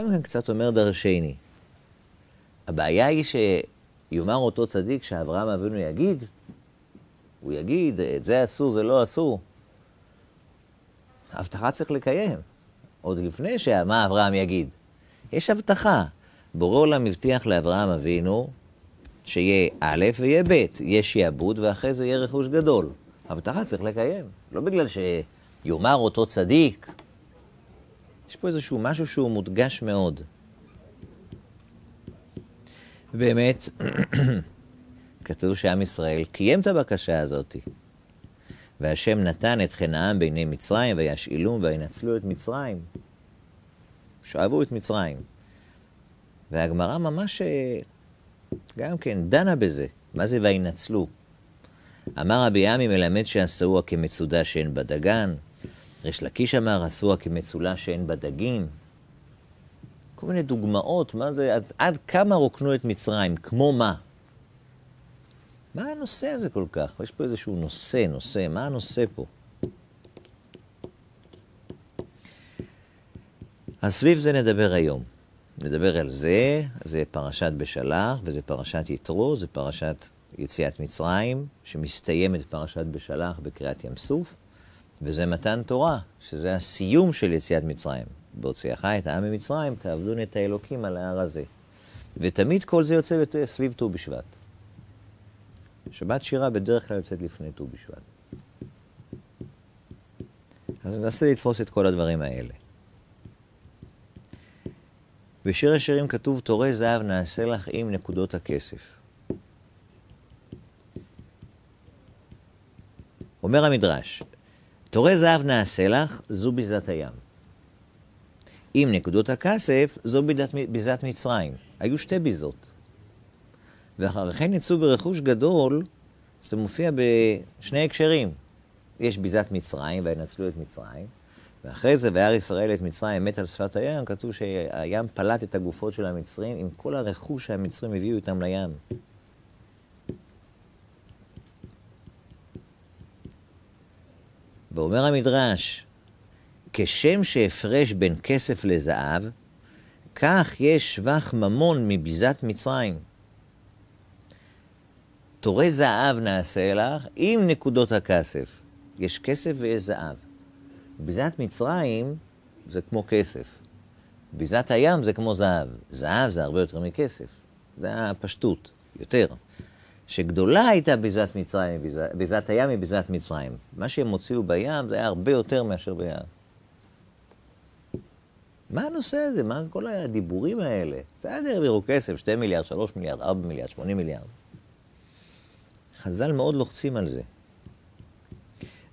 גם כן קצת אומר דרשני. הבעיה היא שיאמר אותו צדיק שאברהם אבינו יגיד, הוא יגיד, את זה אסור, זה לא אסור. הבטחה צריך לקיים. עוד לפני שמה אברהם יגיד. יש הבטחה. בורא עולם הבטיח לאברהם אבינו שיהיה א' ויהיה ב', יהיה שיעבוד ואחרי זה יהיה רכוש גדול. הבטחה צריך לקיים. לא בגלל שיאמר אותו צדיק. יש פה איזשהו משהו שהוא מודגש מאוד. באמת, כתוב שעם ישראל קיים את הבקשה הזאת. והשם נתן את חן העם בעיני מצרים, וישאלום וינצלו את מצרים. שאבו את מצרים. והגמרא ממש אה, גם כן דנה בזה. מה זה וינצלו? אמר רבי עמי מלמד שעשוה כמצודה שאין בה דגן. ריש לקיש אמר עשוה כמצולה שאין בה דגים. כל מיני דוגמאות, מה זה, עד, עד כמה רוקנו את מצרים, כמו מה? מה הנושא הזה כל כך? יש פה איזשהו נושא, נושא, מה הנושא פה? אז סביב זה נדבר היום. נדבר על זה, זה פרשת בשלח, וזה פרשת יתרו, זה פרשת יציאת מצרים, שמסתיימת פרשת בשלח בקריאת ים סוף, וזה מתן תורה, שזה הסיום של יציאת מצרים. בהוציאך את העם ממצרים, תעבדון את האלוקים על ההר הזה. ותמיד כל זה יוצא סביב ט"ו בשבט. שבת שירה בדרך כלל יוצאת לפני ט"ו בשבט. אז ננסה לתפוס את כל הדברים האלה. בשיר השירים כתוב, תורי זהב נעשה לך עם נקודות הכסף. אומר המדרש, תורי זהב נעשה לך, זו ביזת הים. עם נקודות הכסף, זו ביזת, ביזת מצרים. היו שתי ביזות. ואחרי כן יצאו ברכוש גדול, זה מופיע בשני הקשרים. יש ביזת מצרים, וינצלו את מצרים, ואחרי זה, וירא ישראל את מצרים, מת על שפת הים, כתוב שהים פלט את הגופות של המצרים עם כל הרכוש שהמצרים הביאו איתם לים. ואומר המדרש, כשם שהפרש בין כסף לזהב, כך יש שבח ממון מביזת מצרים. תורי זהב נעשה לך עם נקודות הכסף. יש כסף ויש זהב. ביזת מצרים זה כמו כסף. ביזת הים זה כמו זהב. זהב זה הרבה יותר מכסף. זה הפשטות, יותר. שגדולה הייתה ביזת מצרים, ביזת, ביזת הים מביזת מצרים. מה שהם הוציאו בים זה היה הרבה יותר מאשר בים. מה הנושא הזה? מה כל הדיבורים האלה? בסדר, העבירו כסף, 2 מיליארד, 3 מיליארד, 4 מיליארד, 80 מיליארד. חז"ל מאוד לוחצים על זה.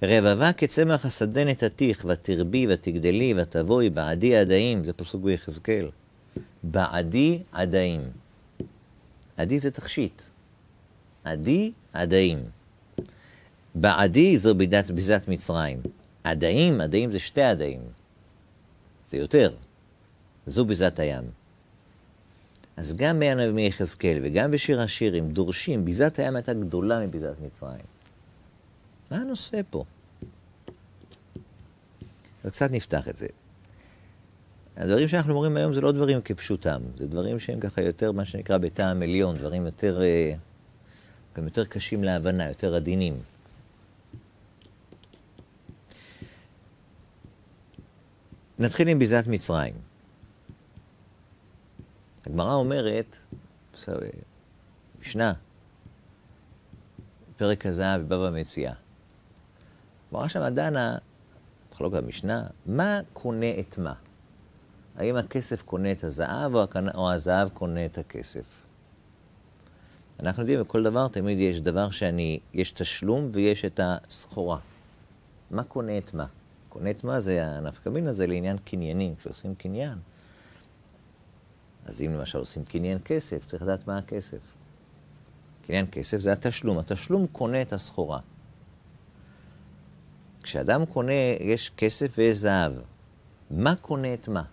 רבבה כצמח השדה נתתיך, ותרבי ותגדלי ותבואי בעדי עדיים, זה פסוק ביחזקאל. בעדי עדיים. עדי זה תכשיט. עדי עדיים. בעדי זו בידת ביזת מצרים. עדיים, עדיים זה שתי עדיים. זה יותר. זו ביזת הים. אז גם מהנביא יחזקאל וגם בשיר השירים דורשים, ביזת הים הייתה גדולה מביזת מצרים. מה הנושא פה? קצת נפתח את זה. הדברים שאנחנו אומרים היום זה לא דברים כפשוטם, זה דברים שהם ככה יותר מה שנקרא בטעם עליון, דברים יותר, אה, גם יותר קשים להבנה, יותר עדינים. נתחיל עם ביזת מצרים. הגמרא אומרת, משנה, פרק הזהב בבא מציאה. הגמרא שם דנה, מחלוק המשנה, מה קונה את מה? האם הכסף קונה את הזהב או הזהב קונה את הכסף? אנחנו יודעים, בכל דבר תמיד יש דבר שאני, יש תשלום ויש את הסחורה. מה קונה את מה? קונה את מה זה הנפקא מינה זה לעניין קניינים, כשעושים קניין. אז אם למשל עושים קניין כסף, צריך לדעת מה הכסף. קניין כסף זה התשלום. התשלום קונה את הסחורה. כשאדם קונה, יש כסף ויש זהב. מה קונה את מה?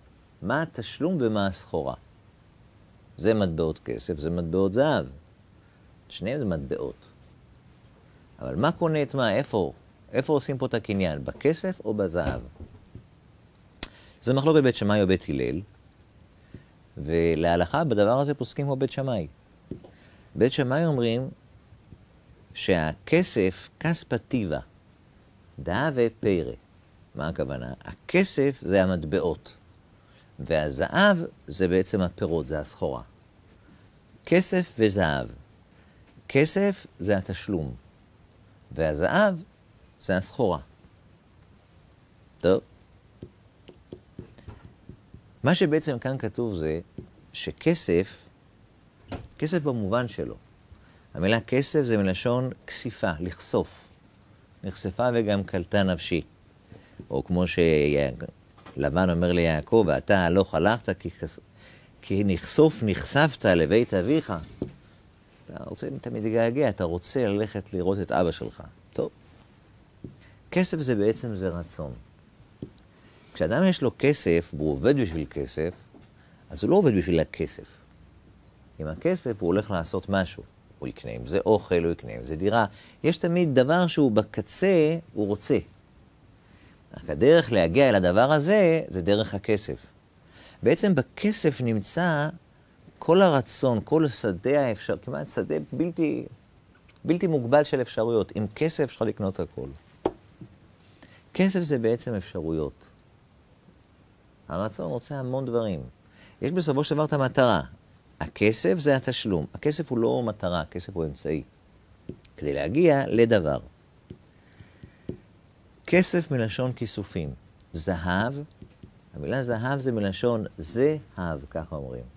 מה התשלום ומה הסחורה? זה מטבעות כסף, זה מטבעות זהב. שניהם זה מטבעות. אבל מה קונה את מה? איפה? איפה עושים פה את הקניין? בכסף או בזהב? זה מחלוקת בית שמאי או בית הלל. ולהלכה בדבר הזה פוסקים כמו בית שמאי. בית שמאי אומרים שהכסף, כספא טיבה, דאה ופרא. מה הכוונה? הכסף זה המטבעות, והזהב זה בעצם הפירות, זה הסחורה. כסף וזהב. כסף זה התשלום, והזהב זה הסחורה. טוב. מה שבעצם כאן כתוב זה שכסף, כסף במובן שלו, המילה כסף זה מלשון כסיפה, לחשוף. נחשפה וגם קלטה נפשי. או כמו שלבן אומר ליעקב, ואתה הלוך הלכת כי, כי נחשוף נחשפת לבית אביך. אתה רוצה, אתה מתגעגע, אתה רוצה ללכת לראות את אבא שלך. טוב. כסף זה בעצם זה רצון. כשאדם יש לו כסף והוא עובד בשביל כסף, אז הוא לא עובד בשביל הכסף. עם הכסף הוא הולך לעשות משהו. הוא יקנה עם זה אוכל, הוא יקנה עם זה דירה. יש תמיד דבר שהוא בקצה, הוא רוצה. רק הדרך להגיע אל הדבר הזה, זה דרך הכסף. בעצם בכסף נמצא כל הרצון, כל שדה האפשר, כמעט שדה בלתי, בלתי מוגבל של אפשרויות. עם כסף אפשר לקנות הכל. כסף זה בעצם אפשרויות. הרצון רוצה המון דברים. יש בסופו של דבר את המטרה. הכסף זה התשלום. הכסף הוא לא מטרה, הכסף הוא אמצעי. כדי להגיע לדבר. כסף מלשון כיסופים. זהב, המילה זהב זה מלשון זהב, ככה אומרים.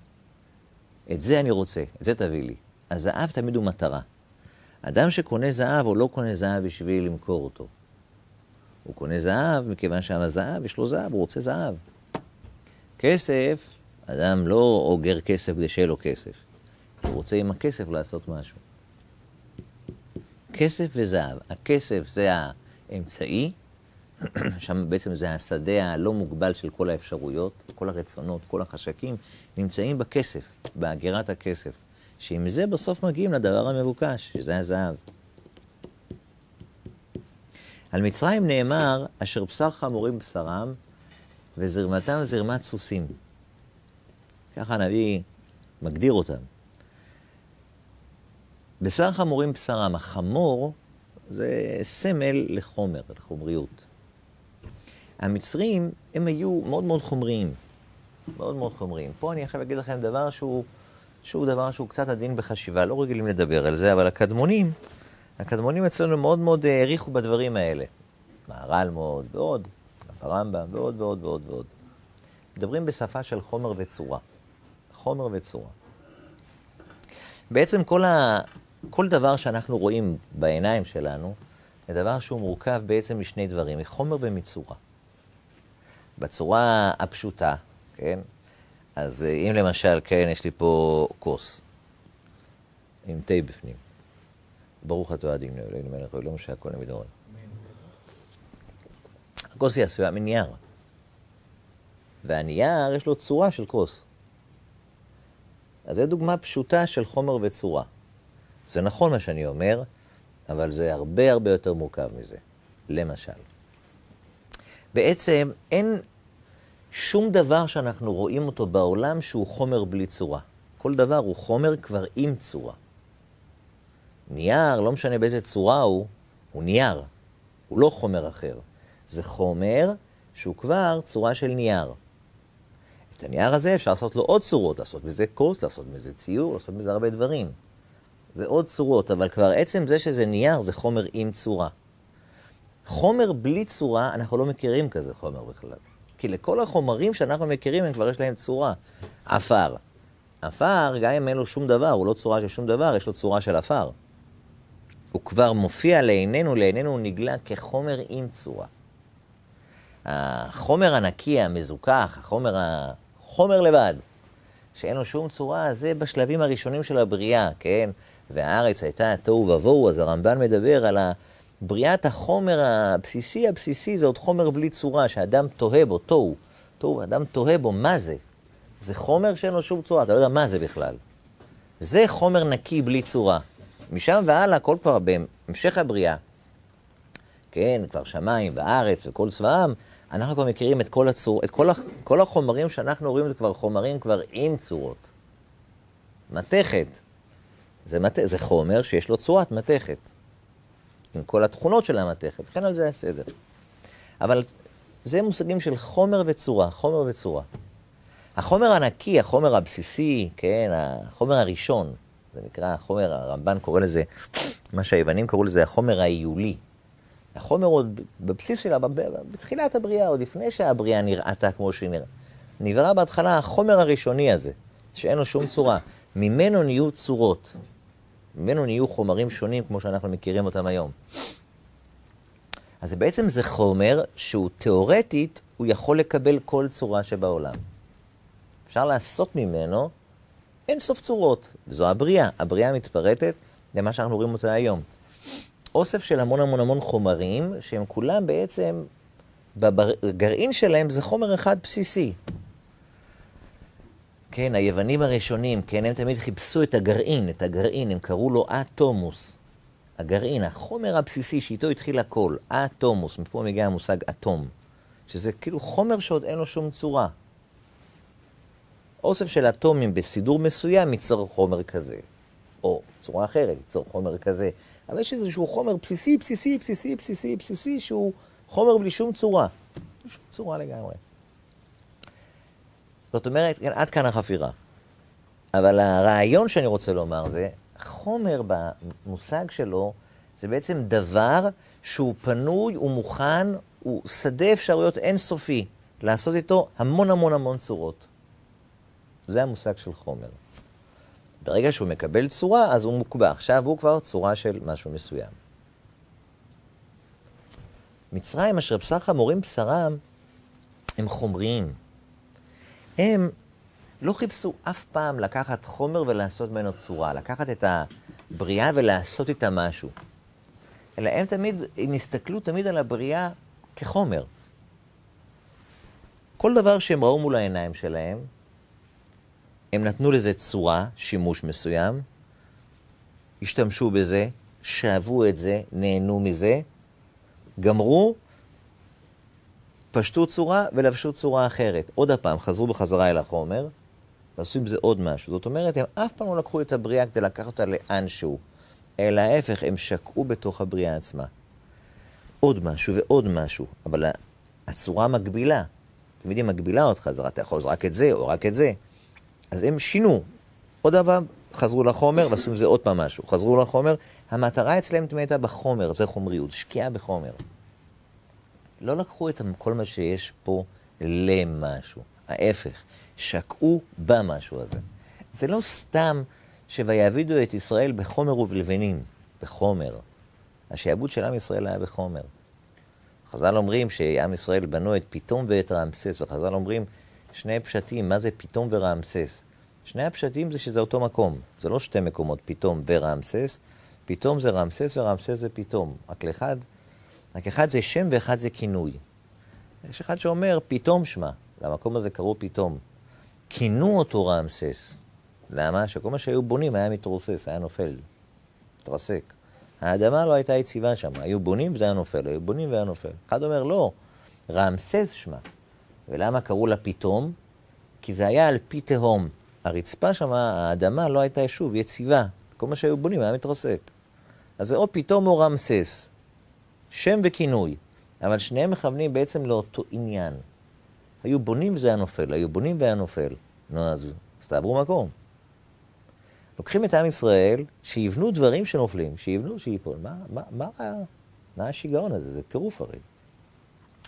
את זה אני רוצה, את זה תביא לי. הזהב תמיד הוא מטרה. אדם שקונה זהב, הוא לא קונה זהב בשביל למכור אותו. הוא קונה זהב מכיוון שהזהב, יש לו זהב, הוא רוצה זהב. כסף, אדם לא אוגר כסף כדי שיהיה לו כסף. הוא רוצה עם הכסף לעשות משהו. כסף וזהב. הכסף זה האמצעי, שם בעצם זה השדה הלא מוגבל של כל האפשרויות, כל הרצונות, כל החשקים, נמצאים בכסף, באגירת הכסף. שעם זה בסוף מגיעים לדבר המבוקש, שזה הזהב. על מצרים נאמר, אשר בשר חמורים בשרם, וזרמתם זרמת סוסים. ככה הנביא מגדיר אותם. בשר חמורים בשרם, החמור זה סמל לחומר, לחומריות. המצרים, הם היו מאוד מאוד חומריים. מאוד מאוד חומריים. פה אני עכשיו אגיד לכם דבר שהוא, שהוא דבר שהוא קצת עדין בחשיבה, לא רגילים לדבר על זה, אבל הקדמונים, הקדמונים אצלנו מאוד מאוד העריכו בדברים האלה. מהר"ל מאוד, ועוד, הרמב"ם, ועוד ועוד ועוד ועוד. מדברים בשפה של חומר וצורה. חומר וצורה. בעצם כל, ה... כל דבר שאנחנו רואים בעיניים שלנו, זה דבר שהוא מורכב בעצם משני דברים, מחומר ומצורה. בצורה הפשוטה, כן? אז אה, אם למשל, כן, יש לי פה כוס עם תה בפנים. ברוך אתה אדינו, אלוהינו מלך העולם שהכל נמידורן. הכוס היא עשויה מנייר. והנייר יש לו צורה של כוס. אז זו דוגמה פשוטה של חומר וצורה. זה נכון מה שאני אומר, אבל זה הרבה הרבה יותר מורכב מזה. למשל, בעצם אין שום דבר שאנחנו רואים אותו בעולם שהוא חומר בלי צורה. כל דבר הוא חומר כבר עם צורה. נייר, לא משנה באיזה צורה הוא, הוא נייר. הוא לא חומר אחר. זה חומר שהוא כבר צורה של נייר. את הנייר הזה אפשר לעשות לו עוד צורות, לעשות מזה כוס, לעשות מזה ציור, לעשות מזה הרבה דברים. זה עוד צורות, אבל כבר עצם זה שזה נייר זה חומר עם צורה. חומר בלי צורה, אנחנו לא מכירים כזה חומר בכלל. כי לכל החומרים שאנחנו מכירים, הם כבר יש להם צורה. עפר. עפר, גם אם אין לו שום דבר, הוא לא צורה של שום דבר, יש לו צורה של עפר. הוא כבר מופיע לעינינו, לעינינו הוא נגלה כחומר עם צורה. החומר הנקי, המזוכח, החומר, החומר לבד, שאין לו שום צורה, זה בשלבים הראשונים של הבריאה, כן? והארץ הייתה תוהו ובוהו, אז הרמב"ן מדבר על בריאת החומר הבסיסי, הבסיסי זה עוד חומר בלי צורה, שאדם תוהה בו, תוהו. תוהו, אדם תוהה בו, מה זה? זה חומר שאין לו שום צורה, אתה לא יודע מה זה בכלל. זה חומר נקי בלי צורה. משם והלאה, הכל כבר בהמשך הבריאה, כן, כבר שמיים וארץ וכל צבאם, אנחנו כבר מכירים את כל הצור, את כל, הח, כל החומרים שאנחנו רואים, זה כבר חומרים כבר עם צורות. מתכת. זה, מת... זה חומר שיש לו צורת מתכת. עם כל התכונות של המתכת, וכן על זה הסדר. אבל זה מושגים של חומר וצורה, חומר וצורה. החומר הנקי, החומר הבסיסי, כן, החומר הראשון, זה נקרא החומר, הרמב"ן קורא לזה, מה שהיוונים קראו לזה החומר העיולי. החומר עוד בבסיס שלה, בתחילת הבריאה, עוד לפני שהבריאה נראתה כמו שהיא נראתה. נברא בהתחלה החומר הראשוני הזה, שאין לו שום צורה. ממנו נהיו צורות. ממנו נהיו חומרים שונים כמו שאנחנו מכירים אותם היום. אז בעצם זה חומר שהוא תיאורטית, הוא יכול לקבל כל צורה שבעולם. אפשר לעשות ממנו אין סוף צורות. וזו הבריאה. הבריאה מתפרטת למה שאנחנו רואים אותה היום. אוסף של המון המון המון חומרים, שהם כולם בעצם, בגרעין שלהם זה חומר אחד בסיסי. כן, היוונים הראשונים, כן, הם תמיד חיפשו את הגרעין, את הגרעין, הם קראו לו אטומוס. הגרעין, החומר הבסיסי שאיתו התחיל הכל, אטומוס, מפה מגיע המושג אטום, שזה כאילו חומר שעוד אין לו שום צורה. אוסף של אטומים בסידור מסוים ייצור חומר כזה, או צורה אחרת ייצור חומר כזה, אבל יש איזשהו חומר בסיסי, בסיסי, בסיסי, בסיסי, בסיסי, שהוא חומר בלי שום צורה. בלי שום צורה לגמרי. זאת אומרת, כן, עד כאן החפירה. אבל הרעיון שאני רוצה לומר זה, חומר במושג שלו זה בעצם דבר שהוא פנוי, הוא מוכן, הוא שדה אפשרויות אינסופי, לעשות איתו המון המון המון צורות. זה המושג של חומר. ברגע שהוא מקבל צורה, אז הוא מוקבע. עכשיו הוא כבר צורה של משהו מסוים. מצרים, אשר בשר חמורים בשרם, הם חומריים. הם לא חיפשו אף פעם לקחת חומר ולעשות ממנו צורה, לקחת את הבריאה ולעשות איתה משהו. אלא הם תמיד, הם הסתכלו תמיד על הבריאה כחומר. כל דבר שהם ראו מול העיניים שלהם, הם נתנו לזה צורה, שימוש מסוים, השתמשו בזה, שאבו את זה, נהנו מזה, גמרו, פשטו צורה ולבשו צורה אחרת. עוד הפעם, חזרו בחזרה אל החומר, ועשו עם זה עוד משהו. זאת אומרת, הם אף פעם לא לקחו את הבריאה כדי לקחת אותה לאנשהו, אלא ההפך, הם שקעו בתוך הבריאה עצמה. עוד משהו ועוד משהו, אבל הצורה מגבילה. תמיד היא מגבילה אותך, אז אתה יכול רק את זה או רק את זה. אז הם שינו. עוד דבר, חזרו לחומר ועשו עם זה עוד פעם משהו. חזרו לחומר, המטרה אצלם תמיד הייתה בחומר, זה חומריות, שקיעה בחומר. לא לקחו את כל מה שיש פה למשהו. ההפך, שקעו במשהו הזה. זה לא סתם שויעבידו את ישראל בחומר ובלבנים, בחומר. השעבוד של עם ישראל היה בחומר. חז"ל אומרים שעם ישראל בנו את פתאום ואת רעמסס, וחז"ל אומרים שני פשטים, מה זה פתאום ורעמסס? שני הפשטים זה שזה אותו מקום, זה לא שתי מקומות, פתאום ורעמסס, פתאום זה רעמסס ורעמסס זה פתאום. רק לאחד, רק אחד זה שם ואחד זה כינוי. יש אחד שאומר פתאום שמע, למקום הזה קראו פתאום. כינו אותו רעמסס. למה? שכל מה שהיו בונים היה מתרוסס, היה נופל, מתרסק. האדמה לא הייתה יציבה שם, היו בונים וזה היה נופל, היו בונים והיה נופל. אחד אומר, לא, רעמסס שמה. ולמה קראו לה פתאום? כי זה היה על פי תהום. הרצפה שם, האדמה לא הייתה שוב יציבה. כל מה שהיו בונים היה מתרסק. אז זה או פתאום או רמסס. שם וכינוי. אבל שניהם מכוונים בעצם לאותו עניין. היו בונים וזה היה נופל, היו בונים והיה נופל. נו, אז, תעברו מקום. לוקחים את עם ישראל, שיבנו דברים שנופלים, שיבנו, שיפול. מה, מה, מה, מה השיגעון הזה? זה טירוף הרי.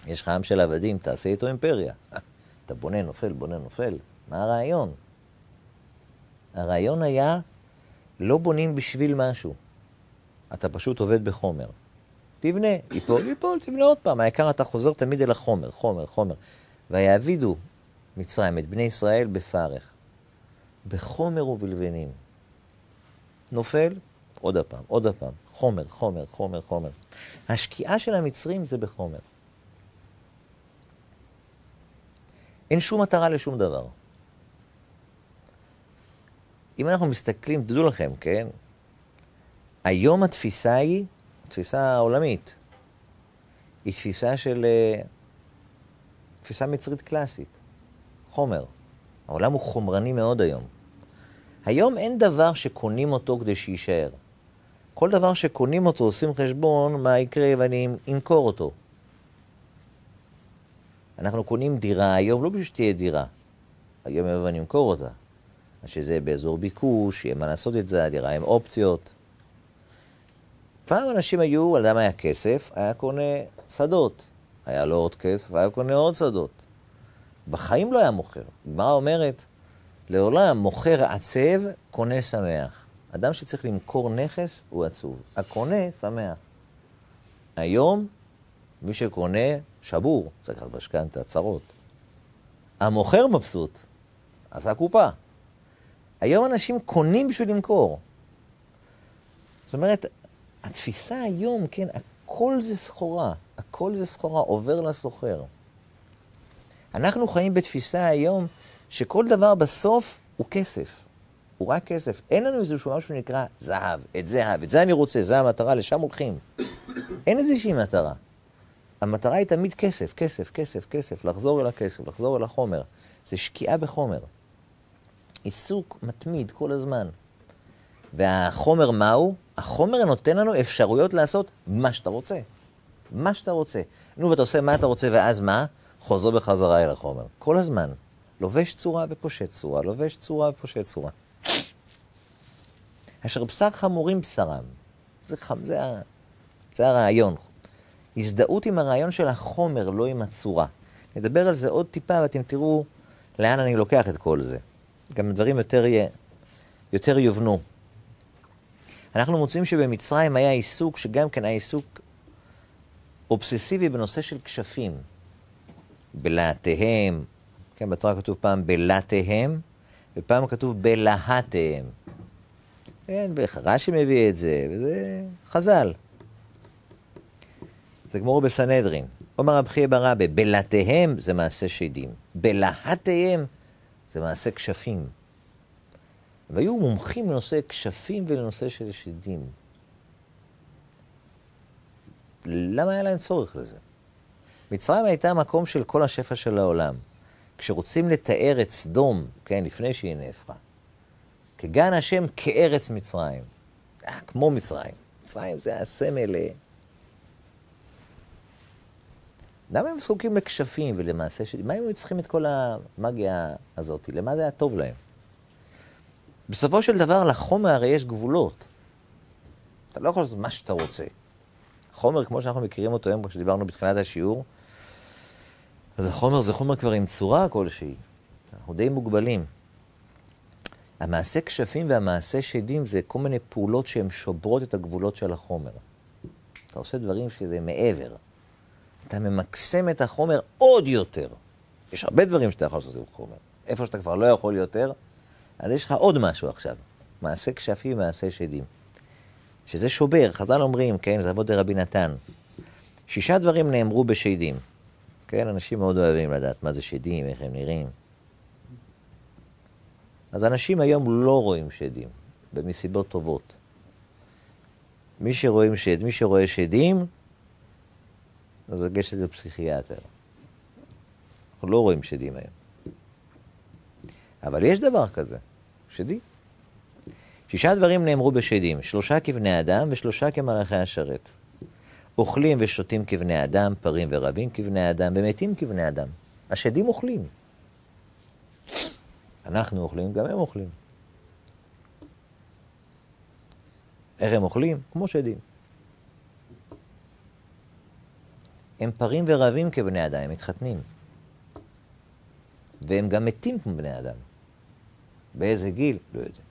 יש לך עם של עבדים, תעשה איתו אימפריה. אתה בונה, נופל, בונה, נופל. מה הרעיון? הרעיון היה, לא בונים בשביל משהו. אתה פשוט עובד בחומר. תבנה, ייפול, ייפול, תבנה עוד פעם. העיקר אתה חוזר תמיד אל החומר, חומר, חומר. ויעבידו מצרים את בני ישראל בפרך, בחומר ובלבנים. נופל, עוד הפעם, עוד הפעם, חומר, חומר, חומר, חומר. השקיעה של המצרים זה בחומר. אין שום מטרה לשום דבר. אם אנחנו מסתכלים, תדעו לכם, כן? היום התפיסה היא, התפיסה העולמית, היא תפיסה של uh, תפיסה מצרית קלאסית. חומר. העולם הוא חומרני מאוד היום. היום אין דבר שקונים אותו כדי שיישאר. כל דבר שקונים אותו עושים חשבון מה יקרה ואני אמכור אותו. אנחנו קונים דירה היום לא בשביל שתהיה דירה. היום אני אמכור אותה. שזה באזור ביקוש, יהיה מה לעשות את זה, הדירה עם אופציות. פעם אנשים היו, אדם היה כסף, היה קונה שדות. היה לו עוד כסף, היה קונה עוד שדות. בחיים לא היה מוכר. גמרא אומרת, לעולם מוכר עצב, קונה שמח. אדם שצריך למכור נכס הוא עצוב. הקונה שמח. היום, מי שקונה שבור, צריך לקחת משכנתה, צרות. המוכר מבסוט, עשה קופה. היום אנשים קונים בשביל למכור. זאת אומרת, התפיסה היום, כן, הכל זה סחורה, הכל זה סחורה, עובר לסוחר. אנחנו חיים בתפיסה היום שכל דבר בסוף הוא כסף. הוא רק כסף. אין לנו איזשהו משהו שנקרא זהב, את זהב, את זה אני רוצה, זה המטרה, לשם הולכים. אין איזושהי מטרה. המטרה היא תמיד כסף, כסף, כסף, כסף, לחזור אל הכסף, לחזור אל החומר. זה שקיעה בחומר. עיסוק מתמיד כל הזמן. והחומר מהו? החומר נותן לנו אפשרויות לעשות מה שאתה רוצה. מה שאתה רוצה. נו, ואתה עושה מה אתה רוצה, ואז מה? חוזר בחזרה אל החומר. כל הזמן. לובש צורה ופושט צורה, לובש צורה ופושט צורה. אשר בשר חמורים בשרם. זה, חם, זה, זה הרעיון. הזדהות עם הרעיון של החומר, לא עם הצורה. נדבר על זה עוד טיפה ואתם תראו לאן אני לוקח את כל זה. גם דברים יותר, יותר יובנו. אנחנו מוצאים שבמצרים היה עיסוק, שגם כן היה עיסוק אובססיבי בנושא של כשפים. בלהטיהם, כן, בתורה כתוב פעם בלהטיהם, ופעם כתוב בלהטיהם. כן, רש"י מביא את זה, וזה חז"ל. זה גמור בסנהדרין. אומר רב חייא ברבי, בלהטיהם זה מעשה שדים, בלהטיהם זה מעשה כשפים. והיו מומחים לנושא כשפים ולנושא של שדים. למה היה להם צורך לזה? מצרים הייתה מקום של כל השפע של העולם. כשרוצים לתאר את סדום, כן, לפני שהיא נהפכה, כגן השם כארץ מצרים, אה, כמו מצרים. מצרים זה הסמל. אה. למה הם זקוקים לכשפים ולמעשה ש... מה הם צריכים את כל המאגיה הזאת? למה זה היה טוב להם? בסופו של דבר, לחומר הרי יש גבולות. אתה לא יכול לעשות מה שאתה רוצה. חומר, כמו שאנחנו מכירים אותו היום, כשדיברנו בתחילת השיעור, אז החומר זה חומר כבר עם צורה כלשהי. אנחנו די מוגבלים. המעשה כשפים והמעשה שדים זה כל מיני פעולות שהן שוברות את הגבולות של החומר. אתה עושה דברים שזה מעבר. אתה ממקסם את החומר עוד יותר. יש הרבה דברים שאתה יכול לעשות עם חומר. איפה שאתה כבר לא יכול יותר, אז יש לך עוד משהו עכשיו. מעשה כשפים ומעשה שדים. שזה שובר, חז"ל אומרים, כן, זה אבות דרבי נתן. שישה דברים נאמרו בשדים. כן, אנשים מאוד אוהבים לדעת מה זה שדים, איך הם נראים. אז אנשים היום לא רואים שדים, ומסיבות טובות. מי שרואים שד, מי שרואה שדים, אז לגשת לפסיכיאטר. אנחנו לא רואים שדים היום. אבל יש דבר כזה, שדים. שישה דברים נאמרו בשדים, שלושה כבני אדם ושלושה כמלאכי השרת. אוכלים ושותים כבני אדם, פרים ורבים כבני אדם, ומתים כבני אדם. השדים אוכלים. אנחנו אוכלים, גם הם אוכלים. איך הם אוכלים? כמו שדים. הם פרים ורבים כבני אדם, הם מתחתנים. והם גם מתים כמו בני אדם. באיזה גיל? לא יודע.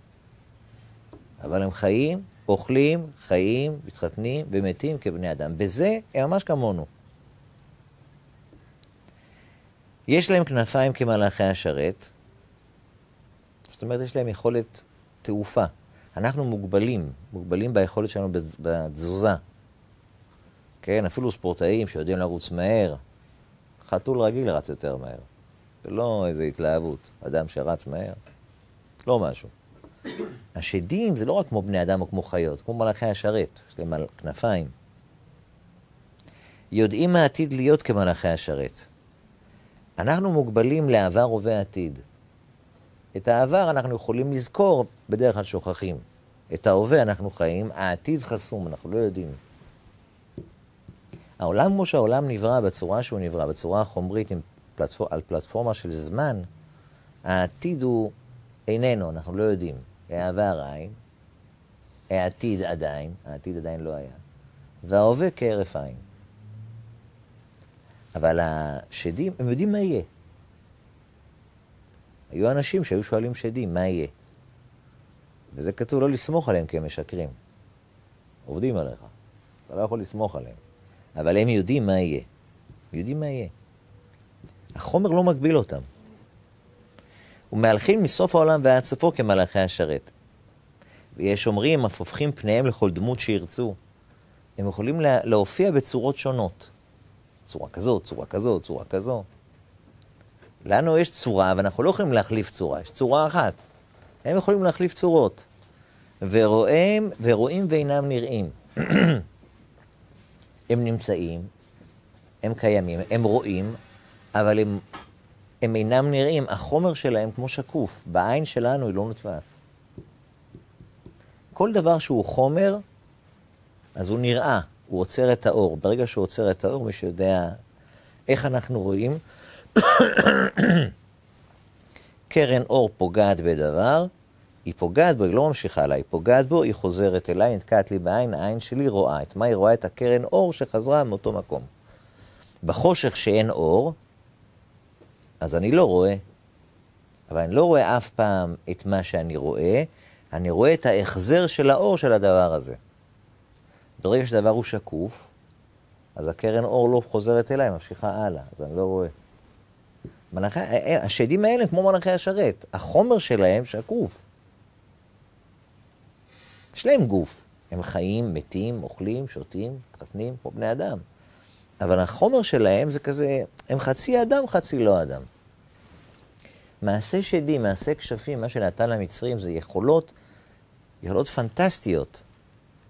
אבל הם חיים, אוכלים, חיים, מתחתנים ומתים כבני אדם. בזה הם ממש כמונו. יש להם כנפיים כמלאכי השרת, זאת אומרת, יש להם יכולת תעופה. אנחנו מוגבלים, מוגבלים ביכולת שלנו בתזוזה. כן, אפילו ספורטאים שיודעים לרוץ מהר, חתול רגיל רץ יותר מהר. זה לא איזו התלהבות, אדם שרץ מהר, לא משהו. השדים זה לא רק כמו בני אדם או כמו חיות, כמו מלאכי השרת, יש להם כנפיים. יודעים מה עתיד להיות כמלאכי השרת. אנחנו מוגבלים לעבר, הווה, עתיד. את העבר אנחנו יכולים לזכור, בדרך כלל שוכחים. את ההווה אנחנו חיים, העתיד חסום, אנחנו לא יודעים. העולם כמו שהעולם נברא בצורה שהוא נברא, בצורה החומרית, פלטפור... על פלטפורמה של זמן, העתיד הוא איננו, אנחנו לא יודעים. העבר עין, העתיד עדיין, העתיד עדיין לא היה, וההווה כהרף עין. אבל השדים, הם יודעים מה יהיה. היו אנשים שהיו שואלים שדים, מה יהיה? וזה כתוב לא לסמוך עליהם כי הם משקרים. עובדים עליך. אתה לא יכול לסמוך עליהם. אבל הם יודעים מה יהיה. יודעים מה יהיה. החומר לא מגביל אותם. ומהלכים מסוף העולם ועד סופו כמלאכי השרת. ויש אומרים, אף הופכים פניהם לכל דמות שירצו. הם יכולים לה, להופיע בצורות שונות. צורה כזאת, צורה כזאת, צורה כזאת. לנו יש צורה, ואנחנו לא יכולים להחליף צורה, יש צורה אחת. הם יכולים להחליף צורות. ורואים, ורואים ואינם נראים. הם נמצאים, הם קיימים, הם רואים, אבל הם, הם אינם נראים. החומר שלהם כמו שקוף, בעין שלנו היא לא נתפס. כל דבר שהוא חומר, אז הוא נראה, הוא עוצר את האור. ברגע שהוא עוצר את האור, מי שיודע איך אנחנו רואים, קרן אור פוגעת בדבר, היא פוגעת בו, היא לא ממשיכה לה, היא פוגעת בו, היא חוזרת אליי, נתקעת לי בעין, העין שלי רואה. את מה היא רואה? את הקרן אור שחזרה מאותו מקום. בחושך שאין אור, אז אני לא רואה. אבל אני לא רואה אף פעם את מה שאני רואה, אני רואה את ההחזר של האור של הדבר הזה. ברגע שדבר הוא שקוף, אז הקרן אור לא חוזרת אליי, ממשיכה הלאה, אז אני לא רואה. מלאכי, השדים האלה כמו מלאכי השרת, החומר שלהם שקוף. יש להם גוף. הם חיים, מתים, אוכלים, שותים, מתחתנים, כמו בני אדם. אבל החומר שלהם זה כזה, הם חצי אדם, חצי לא אדם. מעשה שדים, מעשה כשפים, מה שנתן למצרים זה יכולות, יכולות פנטסטיות.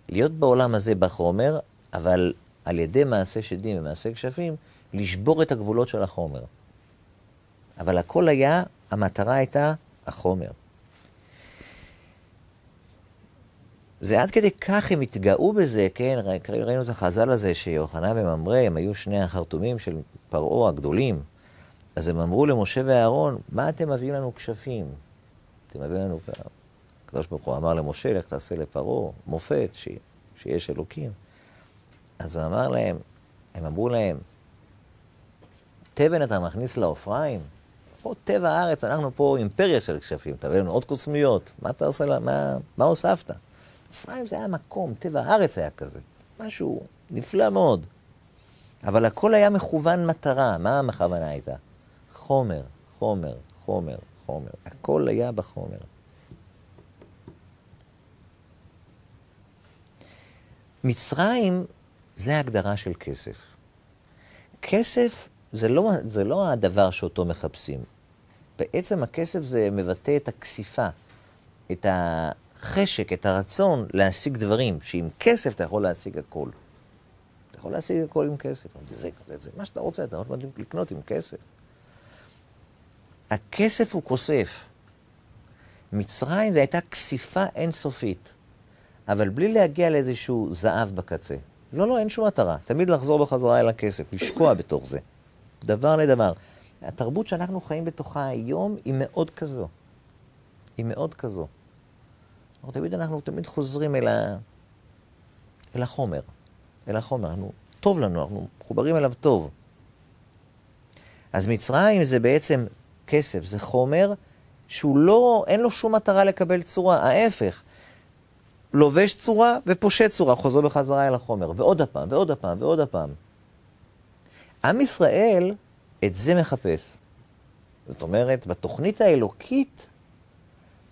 להיות בעולם הזה בחומר, אבל על ידי מעשה שדים ומעשה כשפים, לשבור את הגבולות של החומר. אבל הכל היה, המטרה הייתה החומר. זה עד כדי כך הם התגאו בזה, כן, ראינו את החז"ל הזה שיוחנן וממרא, הם היו שני החרטומים של פרעה הגדולים. אז הם אמרו למשה ואהרון, מה אתם מביאים לנו כשפים? אתם מביאים לנו... הקדוש ברוך הוא אמר למשה, לך תעשה לפרעה מופת, ש... שיש אלוקים. אז הוא אמר להם, הם אמרו להם, תבן אתה מכניס לעופריים? פה טבע הארץ, אנחנו פה אימפריה של כשפים, תביא לנו עוד קוסמיות, מה אתה עושה מה, מה הוספת? מצרים זה היה מקום, טבע הארץ היה כזה. משהו נפלא מאוד. אבל הכל היה מכוון מטרה. מה המכוונה הייתה? חומר, חומר, חומר, חומר. הכל היה בחומר. מצרים זה הגדרה של כסף. כסף זה לא, זה לא הדבר שאותו מחפשים. בעצם הכסף זה מבטא את הכסיפה, את ה... החשק, את הרצון להשיג דברים, שעם כסף אתה יכול להשיג הכל. אתה יכול להשיג הכל עם כסף. זה, זה, זה מה שאתה רוצה, אתה יכול לקנות עם כסף. הכסף הוא כוסף. מצרים זו הייתה כסיפה אינסופית, אבל בלי להגיע לאיזשהו זהב בקצה. לא, לא, אין שום מטרה. תמיד לחזור בחזרה אל הכסף, לשקוע בתוך זה. דבר לדבר. התרבות שאנחנו חיים בתוכה היום היא מאוד כזו. היא מאוד כזו. אנחנו תמיד, אנחנו תמיד חוזרים אל, ה... אל החומר, אל החומר. אנחנו, טוב לנו, אנחנו מחוברים אליו טוב. אז מצרים זה בעצם כסף, זה חומר שהוא לא, אין לו שום מטרה לקבל צורה, ההפך. לובש צורה ופושט צורה, חוזר בחזרה אל החומר, ועוד הפעם, ועוד הפעם, ועוד הפעם. עם ישראל את זה מחפש. זאת אומרת, בתוכנית האלוקית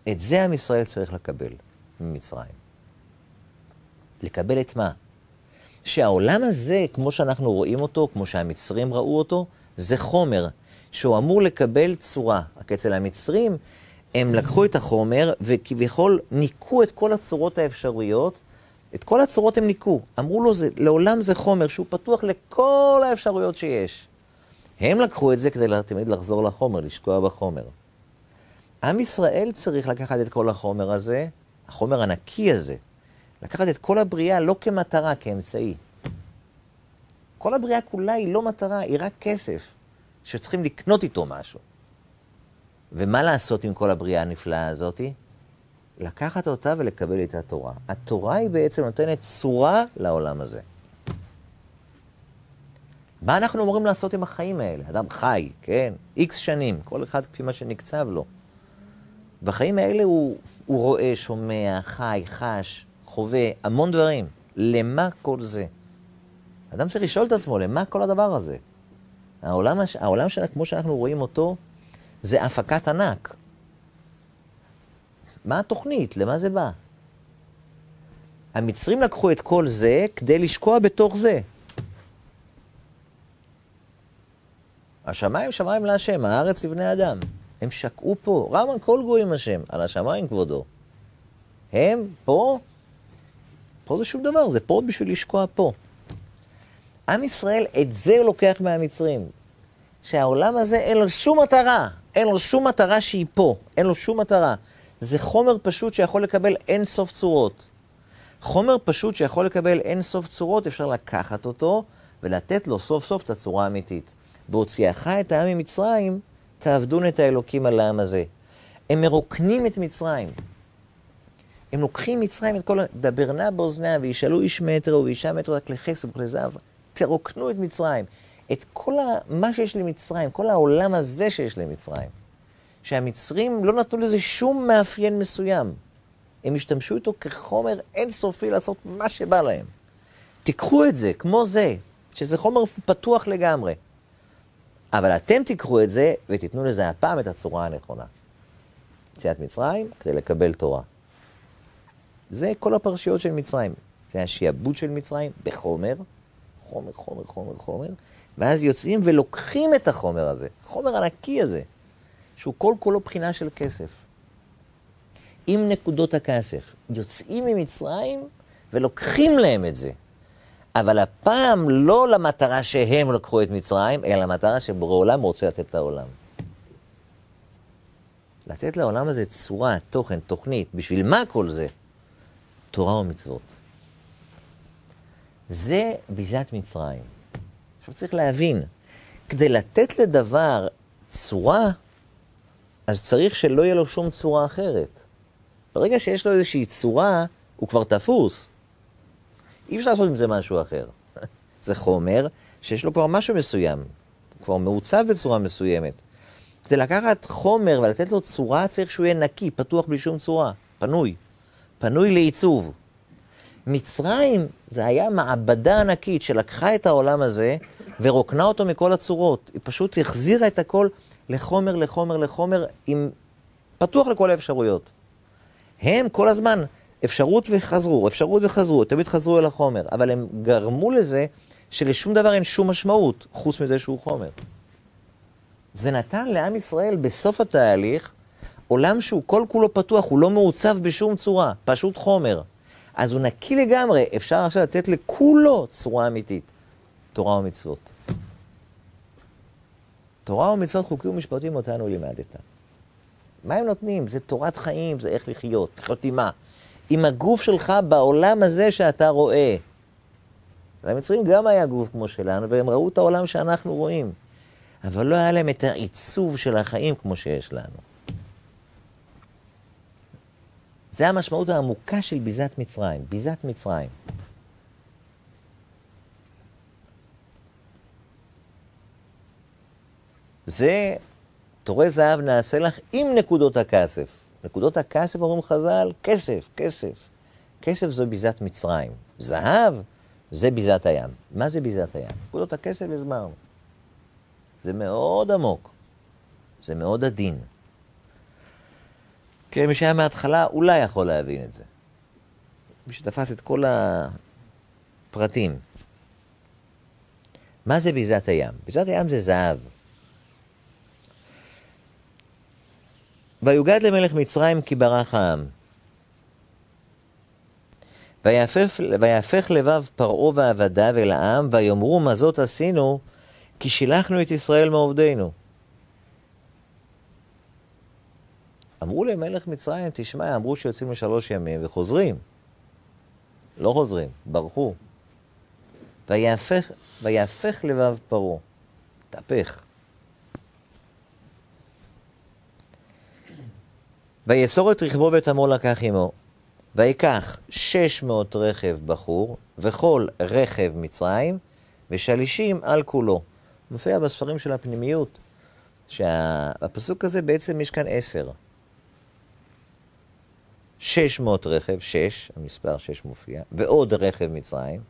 את זה עם ישראל צריך לקבל ממצרים. לקבל את מה? שהעולם הזה, כמו שאנחנו רואים אותו, כמו שהמצרים ראו אותו, זה חומר שהוא אמור לקבל צורה. רק אצל המצרים, הם לקחו את החומר וכביכול ניקו את כל הצורות האפשריות, את כל הצורות הם ניקו. אמרו לו, זה, לעולם זה חומר שהוא פתוח לכל האפשרויות שיש. הם לקחו את זה כדי תמיד לחזור לחומר, לשקוע בחומר. עם ישראל צריך לקחת את כל החומר הזה, החומר הנקי הזה, לקחת את כל הבריאה לא כמטרה, כאמצעי. כל הבריאה כולה היא לא מטרה, היא רק כסף, שצריכים לקנות איתו משהו. ומה לעשות עם כל הבריאה הנפלאה הזאתי? לקחת אותה ולקבל את התורה. התורה היא בעצם נותנת צורה לעולם הזה. מה אנחנו אמורים לעשות עם החיים האלה? אדם חי, כן? איקס שנים, כל אחד כפי מה שנקצב לו. בחיים האלה הוא, הוא רואה, שומע, חי, חש, חווה, המון דברים. למה כל זה? אדם צריך לשאול את עצמו, למה כל הדבר הזה? העולם, העולם שלה, כמו שאנחנו רואים אותו, זה הפקת ענק. מה התוכנית? למה זה בא? המצרים לקחו את כל זה כדי לשקוע בתוך זה. השמיים שמיים להשם, הארץ לבני אדם. הם שקעו פה. רמן כל גויים השם, על השמיים כבודו. הם פה, פה זה שום דבר, זה פה בשביל לשקוע פה. עם ישראל, את זה לוקח מהמצרים. שהעולם הזה אין לו שום מטרה, אין לו שום מטרה שהיא פה, אין לו שום מטרה. זה חומר פשוט שיכול לקבל אין סוף צורות. חומר פשוט שיכול לקבל אין סוף צורות, אפשר לקחת אותו ולתת לו סוף סוף את הצורה האמיתית. בהוציאך את העם ממצרים, תעבדון את האלוקים על העם הזה. הם מרוקנים את מצרים. הם לוקחים מצרים את כל ה... דבר נא באוזניה, וישאלו איש מטר ואישה מטר רק לכסף וכלי זהב. תרוקנו את מצרים. את כל ה... מה שיש למצרים, כל העולם הזה שיש למצרים. שהמצרים לא נתנו לזה שום מאפיין מסוים. הם השתמשו איתו כחומר אינסופי לעשות מה שבא להם. תיקחו את זה, כמו זה, שזה חומר פתוח לגמרי. אבל אתם תיקחו את זה ותיתנו לזה הפעם את הצורה הנכונה. יציאת מצרים כדי לקבל תורה. זה כל הפרשיות של מצרים. זה השיעבוד של מצרים בחומר, חומר, חומר, חומר, חומר, ואז יוצאים ולוקחים את החומר הזה, החומר הנקי הזה, שהוא כל כולו בחינה של כסף. עם נקודות הכסף. יוצאים ממצרים ולוקחים להם את זה. אבל הפעם לא למטרה שהם לקחו את מצרים, אלא למטרה שבורא עולם רוצה לתת לעולם. לתת לעולם הזה צורה, תוכן, תוכנית. בשביל מה כל זה? תורה ומצוות. זה ביזת מצרים. עכשיו צריך להבין, כדי לתת לדבר צורה, אז צריך שלא יהיה לו שום צורה אחרת. ברגע שיש לו איזושהי צורה, הוא כבר תפוס. אי אפשר לעשות עם זה משהו אחר. זה חומר שיש לו כבר משהו מסוים, הוא כבר מעוצב בצורה מסוימת. כדי לקחת חומר ולתת לו צורה, צריך שהוא יהיה נקי, פתוח בלי שום צורה, פנוי. פנוי לעיצוב. מצרים זה היה מעבדה ענקית שלקחה את העולם הזה ורוקנה אותו מכל הצורות. היא פשוט החזירה את הכל לחומר, לחומר, לחומר, עם... פתוח לכל האפשרויות. הם כל הזמן אפשרות וחזרו, אפשרות וחזרו, תמיד חזרו אל החומר, אבל הם גרמו לזה שלשום דבר אין שום משמעות, חוץ מזה שהוא חומר. זה נתן לעם ישראל בסוף התהליך עולם שהוא כל כולו פתוח, הוא לא מעוצב בשום צורה, פשוט חומר. אז הוא נקי לגמרי, אפשר עכשיו לתת לכולו צורה אמיתית, תורה ומצוות. תורה ומצוות חוקים ומשפטים אותנו לימדת. מה הם נותנים? זה תורת חיים, זה איך לחיות. לחיות עם מה? עם הגוף שלך בעולם הזה שאתה רואה. למצרים גם היה גוף כמו שלנו, והם ראו את העולם שאנחנו רואים. אבל לא היה להם את העיצוב של החיים כמו שיש לנו. זה המשמעות העמוקה של ביזת מצרים, ביזת מצרים. זה תורי זהב נעשה לך עם נקודות הכסף. נקודות הכסף, אומרים חז"ל, כסף, כסף. כסף זו ביזת מצרים. זהב זה ביזת הים. מה זה ביזת הים? נקודות הכסף הסברנו. זה מאוד עמוק. זה מאוד עדין. כן, מי שהיה מההתחלה אולי יכול להבין את זה. מי שתפס את כל הפרטים. מה זה ביזת הים? ביזת הים זה זהב. ויוגד למלך מצרים כי ברח העם. ויהפך, לבב פרעה ועבדיו אל העם, ויאמרו מה זאת עשינו, כי שילחנו את ישראל מעובדינו. אמרו למלך מצרים, תשמע, אמרו שיוצאים לשלוש ימים וחוזרים. לא חוזרים, ברחו. ויהפך לבב פרעה, תהפך. ויאסור את רכבו ואת עמו לקח עמו. ויקח שש מאות רכב בחור, וכל רכב מצרים, ושלישים על כולו. מופיע בספרים של הפנימיות, שהפסוק הזה בעצם יש כאן עשר. שש מאות רכב, שש, המספר שש מופיע, ועוד רכב מצרים,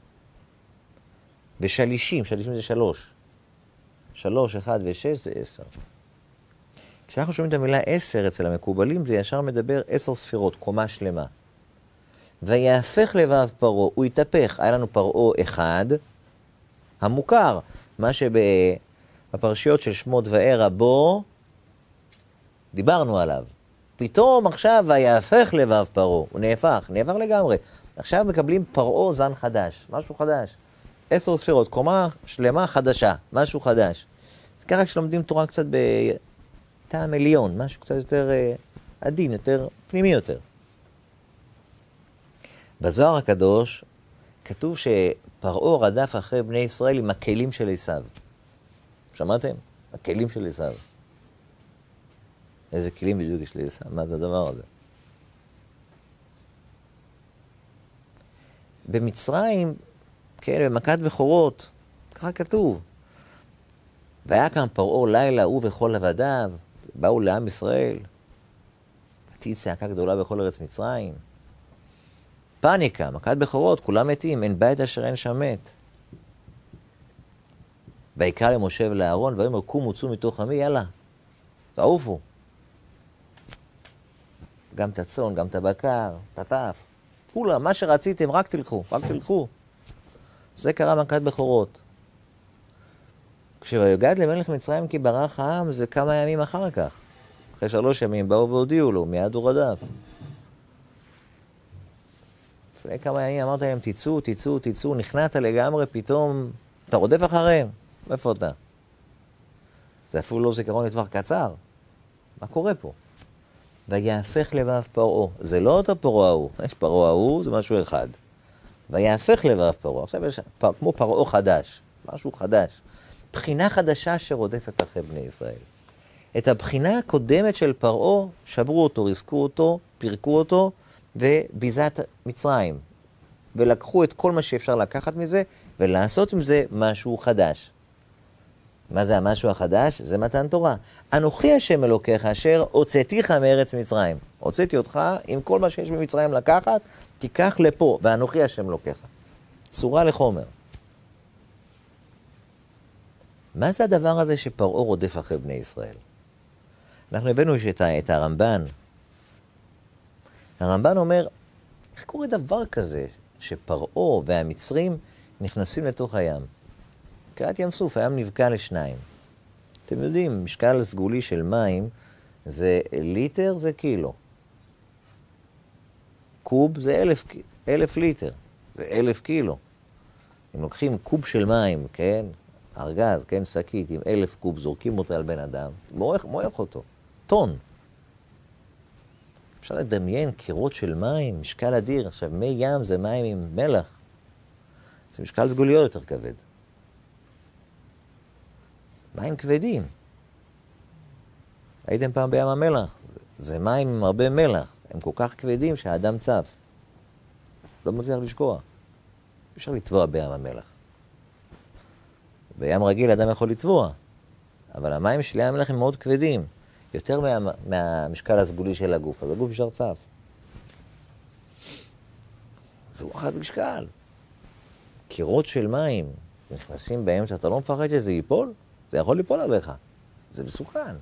ושלישים, שלישים זה שלוש. שלוש, אחד ושש זה עשר. כשאנחנו שומעים את המילה עשר אצל המקובלים, זה ישר מדבר עשר ספירות, קומה שלמה. ויהפך לבב פרעה, הוא התהפך, היה לנו פרעה אחד, המוכר, מה שבפרשיות של שמות וערה בו, דיברנו עליו. פתאום עכשיו ויהפך לבב פרעה, הוא נהפך, נהפך לגמרי. עכשיו מקבלים פרעה זן חדש, משהו חדש. עשר ספירות, קומה שלמה חדשה, משהו חדש. ככה כשלומדים תורה קצת בטעם עליון, משהו קצת יותר uh, עדין, יותר פנימי יותר. בזוהר הקדוש כתוב שפרעה רדף אחרי בני ישראל עם הכלים של עשיו. שמעתם? הכלים של עשיו. איזה כלים בדיוק יש לעשיו? מה זה הדבר הזה? במצרים, כן, במכת בכורות, ככה כתוב. והיה כאן פרעה לילה, הוא וכל עבדיו, באו לעם ישראל. תהי צעקה גדולה בכל ארץ מצרים. פאניקה, מכת בכורות, כולם מתים, אין בית אשר אין שם מת. ויקרא למשה ולאהרון, ויאמר קומו צאו מתוך עמי, יאללה, תעופו. גם את הצאן, גם את הבקר, את הטף, כולם, מה שרציתם, רק תלכו, רק תלכו. זה קרה מכת בכורות. כשיגד למלך מצרים כי ברח העם, זה כמה ימים אחר כך. אחרי שלוש ימים באו והודיעו לו, מיד הוא רדף. לפני כמה ימים אמרת להם, תצאו, תצאו, תצאו, נכנעת לגמרי, פתאום אתה רודף אחריהם. איפה אתה? זה אפילו לא זיכרון לטווח קצר. מה קורה פה? ויהפך לבב פרעה. זה לא אותו פרעה ההוא, יש פרעה ההוא, זה משהו אחד. ויהפך לבב פרעה. עכשיו יש פר, כמו פרעה חדש, משהו חדש. בחינה חדשה שרודפת אחרי בני ישראל. את הבחינה הקודמת של פרעה, שברו אותו, ריסקו אותו, פירקו אותו, וביזת מצרים. ולקחו את כל מה שאפשר לקחת מזה, ולעשות עם זה משהו חדש. מה זה המשהו החדש? זה מתן תורה. אנוכי השם אלוקיך אשר הוצאתיך מארץ מצרים. הוצאתי אותך עם כל מה שיש במצרים לקחת, תיקח לפה, ואנוכי השם אלוקיך. צורה לחומר. מה זה הדבר הזה שפרעה רודף אחרי בני ישראל? אנחנו הבאנו את הרמב"ן, הרמב"ן אומר, איך קורה דבר כזה שפרעה והמצרים נכנסים לתוך הים? קריעת ים סוף, הים נבקע לשניים. אתם יודעים, משקל סגולי של מים זה ליטר זה קילו. קוב זה אלף, אלף ליטר, זה אלף קילו. אם לוקחים קוב של מים, כן, ארגז, כן, שקית עם אלף קוב, זורקים אותה על בן אדם, מועך, מועך אותו, טון. אפשר לדמיין קירות של מים, משקל אדיר. עכשיו, מי ים זה מים עם מלח. זה משקל סגוליות יותר כבד. מים כבדים. הייתם פעם בים המלח, זה מים עם הרבה מלח. הם כל כך כבדים שהאדם צף. לא מצליח לשקוע. אפשר לטבוע בים המלח. בים רגיל אדם יכול לטבוע, אבל המים של ים המלח הם מאוד כבדים. יותר מה, מהמשקל הסגולי של הגוף, אז הגוף נשאר צף. זה וואחד משקל. קירות של מים נכנסים באמצע, אתה לא מפחד שזה ייפול? זה יכול ליפול עליך. זה מסוכן.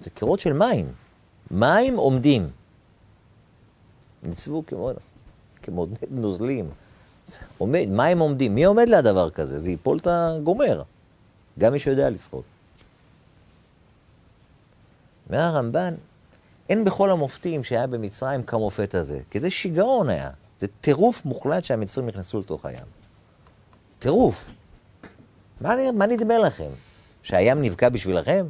זה קירות של מים. מים עומדים. ניצבו כמו, כמו נוזלים. עומד, מים עומדים. מי עומד לדבר כזה? זה ייפול את הגומר. גם מי שיודע לשחות. אומר הרמב"ן, אין בכל המופתים שהיה במצרים כמופת הזה, כי זה שיגעון היה. זה טירוף מוחלט שהמצרים נכנסו לתוך הים. טירוף. מה, מה נדמה לכם? שהים נבקע בשבילכם?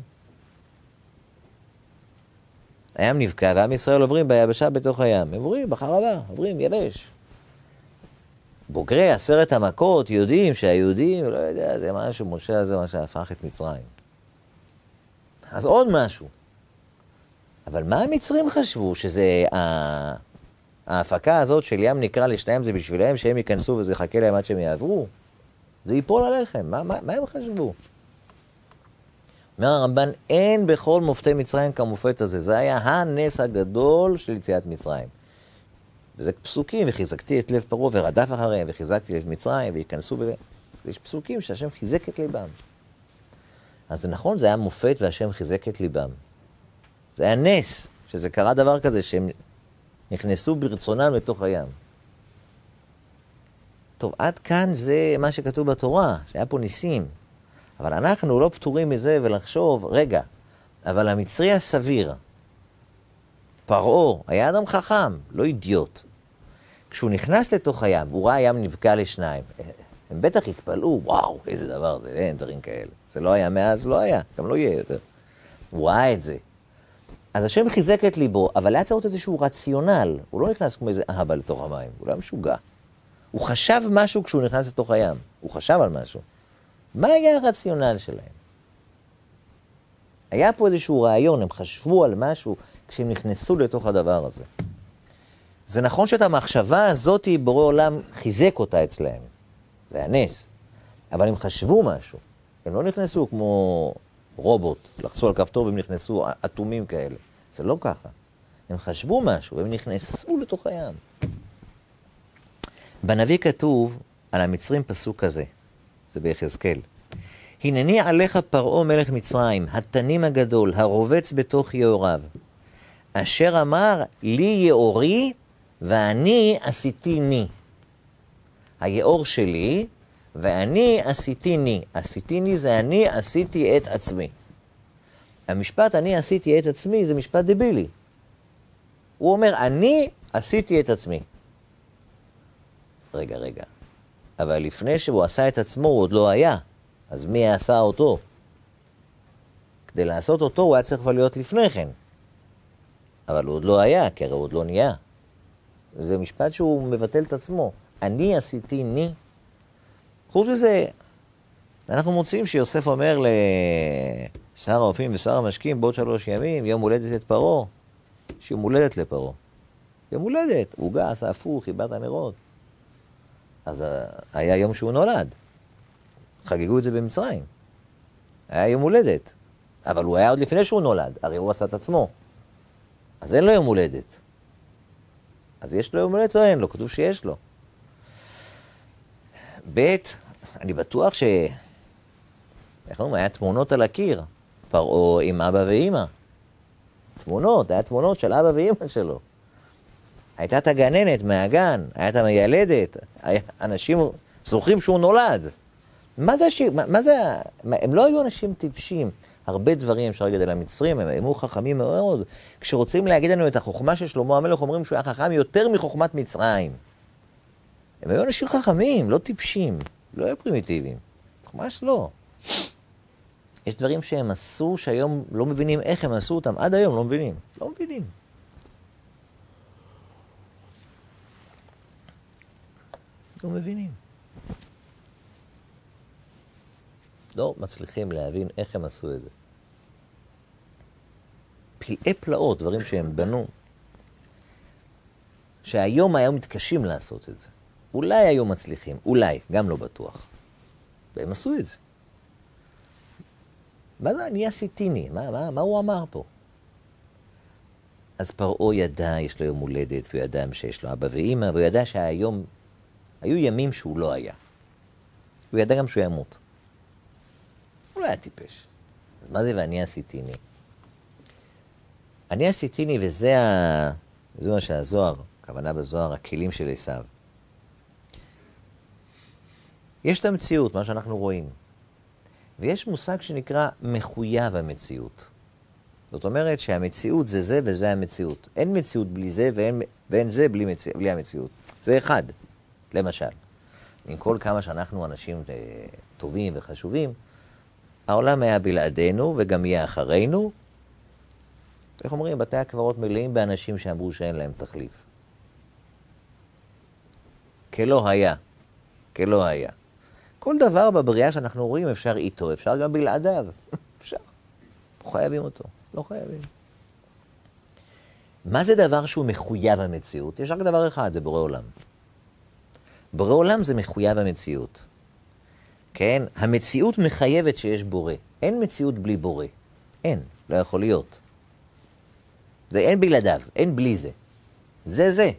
הים נבקע ועם ישראל עוברים ביבשה בתוך הים. הם עוברים בחרבה, עוברים יבש. בוגרי עשרת המכות יודעים שהיהודים, לא יודע, זה משהו, משה הזה מה שהפך את מצרים. אז עוד משהו. אבל מה המצרים חשבו? שזה ההפקה הזאת של ים נקרא לשניהם זה בשבילם שהם ייכנסו וזה יחכה להם עד שהם יעברו? זה ייפול עליכם, מה, מה, מה הם חשבו? אומר הרמב"ן, אין בכל מופתי מצרים כמופת הזה. זה היה הנס הגדול של יציאת מצרים. וזה פסוקים, וחיזקתי את לב פרעה ורדף אחריהם, וחיזקתי את מצרים, וייכנסו בזה. יש פסוקים שהשם חיזק את ליבם. אז זה נכון, זה היה מופת והשם חיזק את ליבם. זה היה נס, שזה קרה דבר כזה, שהם נכנסו ברצונם לתוך הים. טוב, עד כאן זה מה שכתוב בתורה, שהיה פה ניסים. אבל אנחנו לא פטורים מזה ולחשוב, רגע, אבל המצרי הסביר, פרעה, היה אדם חכם, לא אידיוט. כשהוא נכנס לתוך הים, הוא ראה ים נבקע לשניים. הם בטח התפלאו, וואו, איזה דבר זה, אין דברים כאלה. זה לא היה מאז, לא היה, גם לא יהיה יותר. הוא ראה את זה. אז השם חיזק את ליבו, אבל היה צריך להיות איזשהו רציונל. הוא לא נכנס כמו איזה אבא לתוך המים, הוא לא משוגע. הוא חשב משהו כשהוא נכנס לתוך הים. הוא חשב על משהו. מה היה הרציונל שלהם? היה פה איזשהו רעיון, הם חשבו על משהו כשהם נכנסו לתוך הדבר הזה. זה נכון שאת המחשבה הזאת, בורא עולם חיזק אותה אצלהם. זה היה נס. אבל הם חשבו משהו. הם לא נכנסו כמו רובוט, לחצו על כפתור והם נכנסו אטומים כאלה. זה לא ככה. הם חשבו משהו, והם נכנסו לתוך הים. בנביא כתוב על המצרים פסוק כזה, זה ביחזקאל. הנני עליך פרעה מלך מצרים, התנים הגדול, הרובץ בתוך יאוריו. אשר אמר, לי יאורי ואני עשיתיני. היאור שלי ואני עשיתיני. עשיתיני זה אני עשיתי את עצמי. המשפט אני עשיתי את עצמי זה משפט דבילי. הוא אומר, אני עשיתי את עצמי. רגע, רגע. אבל לפני שהוא עשה את עצמו הוא עוד לא היה. אז מי עשה אותו? כדי לעשות אותו הוא היה צריך כבר להיות לפני כן. אבל הוא עוד לא היה, כי הרי הוא עוד לא נהיה. זה משפט שהוא מבטל את עצמו. אני עשיתי ני. חוץ מזה, אנחנו מוצאים שיוסף אומר לשר האופים ושר המשקים בעוד שלוש ימים, יום הולדת את פרעה, שיום הולדת לפרעה. יום הולדת, עוגה, עשה הפוך, חיבת הנרות. אז אה, היה יום שהוא נולד. חגגו את זה במצרים. היה יום הולדת. אבל הוא היה עוד לפני שהוא נולד, הרי הוא עשה את עצמו. אז אין לו יום הולדת. אז יש לו יום הולדת או אין לו? כתוב שיש לו. ב', אני בטוח ש... איך אומרים? היה תמונות על הקיר. פרעה עם אבא ואימא. תמונות, היה תמונות של אבא ואימא שלו. הייתה את הגננת מהגן, הייתה את המיילדת, אנשים זוכרים שהוא נולד. מה זה השיר? מה, מה זה... הם לא היו אנשים טיפשים. הרבה דברים אפשר להגיד על המצרים, הם היו חכמים מאוד. כשרוצים להגיד לנו את החוכמה של שלמה המלך, אומרים שהוא היה חכם יותר מחוכמת מצרים. הם היו אנשים חכמים, לא טיפשים, לא היו פרימיטיביים. ממש לא. יש דברים שהם עשו, שהיום לא מבינים איך הם עשו אותם, עד היום לא מבינים. לא מבינים. לא מבינים. לא מצליחים להבין איך הם עשו את זה. פלאי פלאות, דברים שהם בנו, שהיום היו מתקשים לעשות את זה. אולי היו מצליחים, אולי, גם לא בטוח. והם עשו את זה. מה זה אני עשיתיני? מה, מה, מה הוא אמר פה? אז פרעה ידע, יש לו יום הולדת, והוא ידע שיש לו אבא ואימא, והוא ידע שהיום, היו ימים שהוא לא היה. הוא ידע גם שהוא ימות. הוא לא היה טיפש. אז מה זה ואני עשיתיני? אני עשיתיני, וזה ה... זה מה שהזוהר, הכוונה בזוהר, הכלים של עשיו. יש את המציאות, מה שאנחנו רואים. ויש מושג שנקרא מחויב המציאות. זאת אומרת שהמציאות זה זה וזה המציאות. אין מציאות בלי זה ואין, ואין זה בלי, מציא, בלי המציאות. זה אחד, למשל. עם כל כמה שאנחנו אנשים אה, טובים וחשובים, העולם היה בלעדינו וגם יהיה אחרינו. איך אומרים? בתי הקברות מלאים באנשים שאמרו שאין להם תחליף. כלא היה. כלא היה. כל דבר בבריאה שאנחנו רואים אפשר איתו, אפשר גם בלעדיו. אפשר. לא חייבים אותו. לא חייבים. מה זה דבר שהוא מחויב המציאות? יש רק דבר אחד, זה בורא עולם. בורא עולם זה מחויב המציאות. כן? המציאות מחייבת שיש בורא. אין מציאות בלי בורא. אין, לא יכול להיות. זה אין בלעדיו, אין בלי זה. זה זה.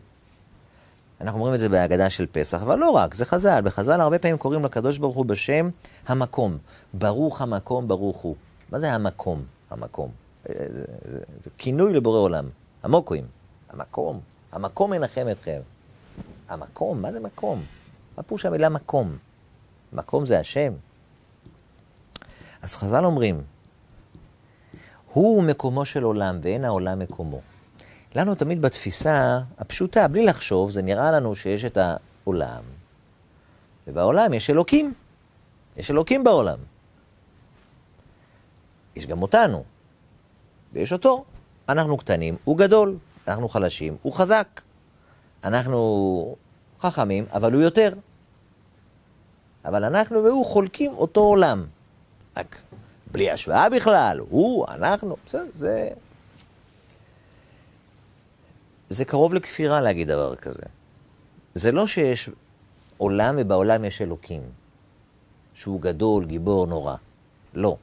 אנחנו אומרים את זה בהגדה של פסח, אבל לא רק, זה חז"ל. בחז"ל הרבה פעמים קוראים לקדוש ברוך הוא בשם המקום. ברוך המקום, ברוך הוא. מה זה המקום? המקום. זה, זה, זה, זה כינוי לבורא עולם. המוקוים. המקום. המקום מנחם אתכם. המקום, מה זה מקום? מה פירוש המילה מקום? מקום זה השם. אז חז"ל אומרים, הוא מקומו של עולם ואין העולם מקומו. לנו תמיד בתפיסה הפשוטה, בלי לחשוב, זה נראה לנו שיש את העולם, ובעולם יש אלוקים. יש אלוקים בעולם. יש גם אותנו, ויש אותו. אנחנו קטנים, הוא גדול. אנחנו חלשים, הוא חזק. אנחנו חכמים, אבל הוא יותר. אבל אנחנו והוא חולקים אותו עולם. רק בלי השוואה בכלל, הוא, אנחנו, בסדר, זה... זה קרוב לכפירה להגיד דבר כזה. זה לא שיש עולם ובעולם יש אלוקים, שהוא גדול, גיבור, נורא. לא.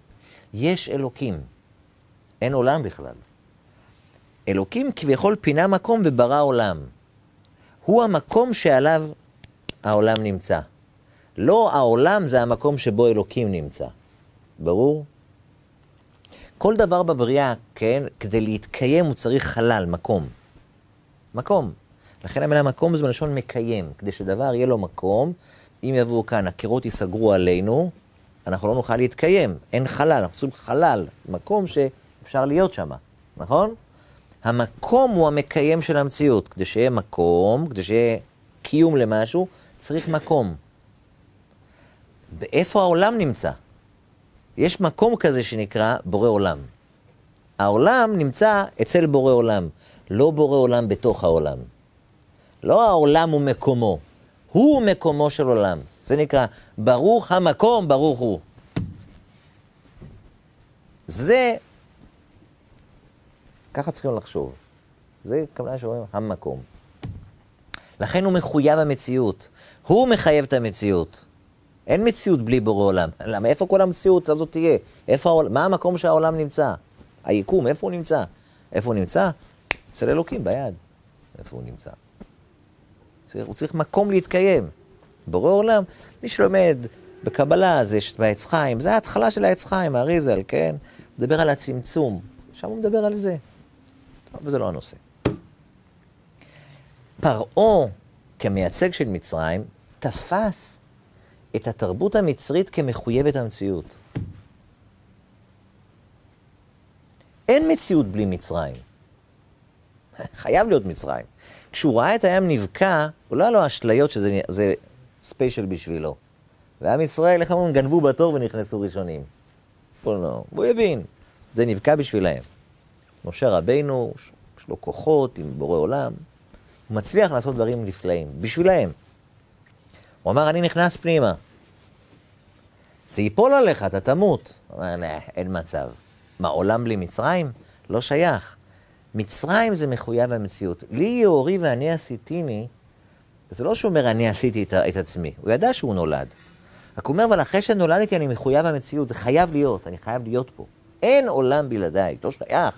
יש אלוקים. אין עולם בכלל. אלוקים כביכול פינה מקום וברא עולם. הוא המקום שעליו העולם נמצא. לא העולם זה המקום שבו אלוקים נמצא. ברור? כל דבר בבריאה, כן, כדי להתקיים הוא צריך חלל, מקום. מקום. לכן המילה מקום זה בלשון מקיים. כדי שדבר יהיה לו מקום, אם יבואו כאן, הקירות ייסגרו עלינו, אנחנו לא נוכל להתקיים. אין חלל, אנחנו צריכים חלל, מקום שאפשר להיות שם, נכון? המקום הוא המקיים של המציאות. כדי שיהיה מקום, כדי שיהיה קיום למשהו, צריך מקום. ואיפה העולם נמצא? יש מקום כזה שנקרא בורא עולם. העולם נמצא אצל בורא עולם, לא בורא עולם בתוך העולם. לא העולם הוא מקומו, הוא מקומו של עולם. זה נקרא ברוך המקום, ברוך הוא. זה, ככה צריכים לחשוב. זה כמובן שאומרים המקום. לכן הוא מחויב המציאות. הוא מחייב את המציאות. אין מציאות בלי בורא עולם. למה? איפה כל המציאות הזאת תהיה? איפה. מה המקום שהעולם נמצא? היקום, איפה הוא נמצא? איפה הוא נמצא? אצל אלוקים, ביד. איפה הוא נמצא? הוא צריך מקום להתקיים. בורא עולם, מי שלומד בקבלה, זה בעץ חיים, זה ההתחלה של העץ חיים, האריזל, כן? מדבר על הצמצום, שם הוא מדבר על זה. אבל זה לא הנושא. פרעה, כמייצג של מצרים, תפס את התרבות המצרית כמחויבת המציאות. אין מציאות בלי מצרים. חייב להיות מצרים. כשהוא ראה את הים נבקע, הוא לא היה לו אשליות שזה ספיישל בשבילו. ועם ישראל, איך אמרו, גנבו בתור ונכנסו ראשונים. הוא לא, הוא הבין, זה נבקע בשבילהם. משה רבינו, יש לו כוחות עם בורא עולם, הוא מצליח לעשות דברים נפלאים, בשבילהם. הוא אמר, אני נכנס פנימה. זה ייפול עליך, אתה תמות. הוא אומר, אין מצב. מה, עולם בלי מצרים? לא שייך. מצרים זה מחויב המציאות. לי יאורי ואני עשיתיני, זה לא שהוא אומר, אני עשיתי את, את עצמי. הוא ידע שהוא נולד. רק הוא אומר, אבל אחרי שנולדתי אני מחויב המציאות, זה חייב להיות, אני חייב להיות פה. אין עולם בלעדיי, לא שייך.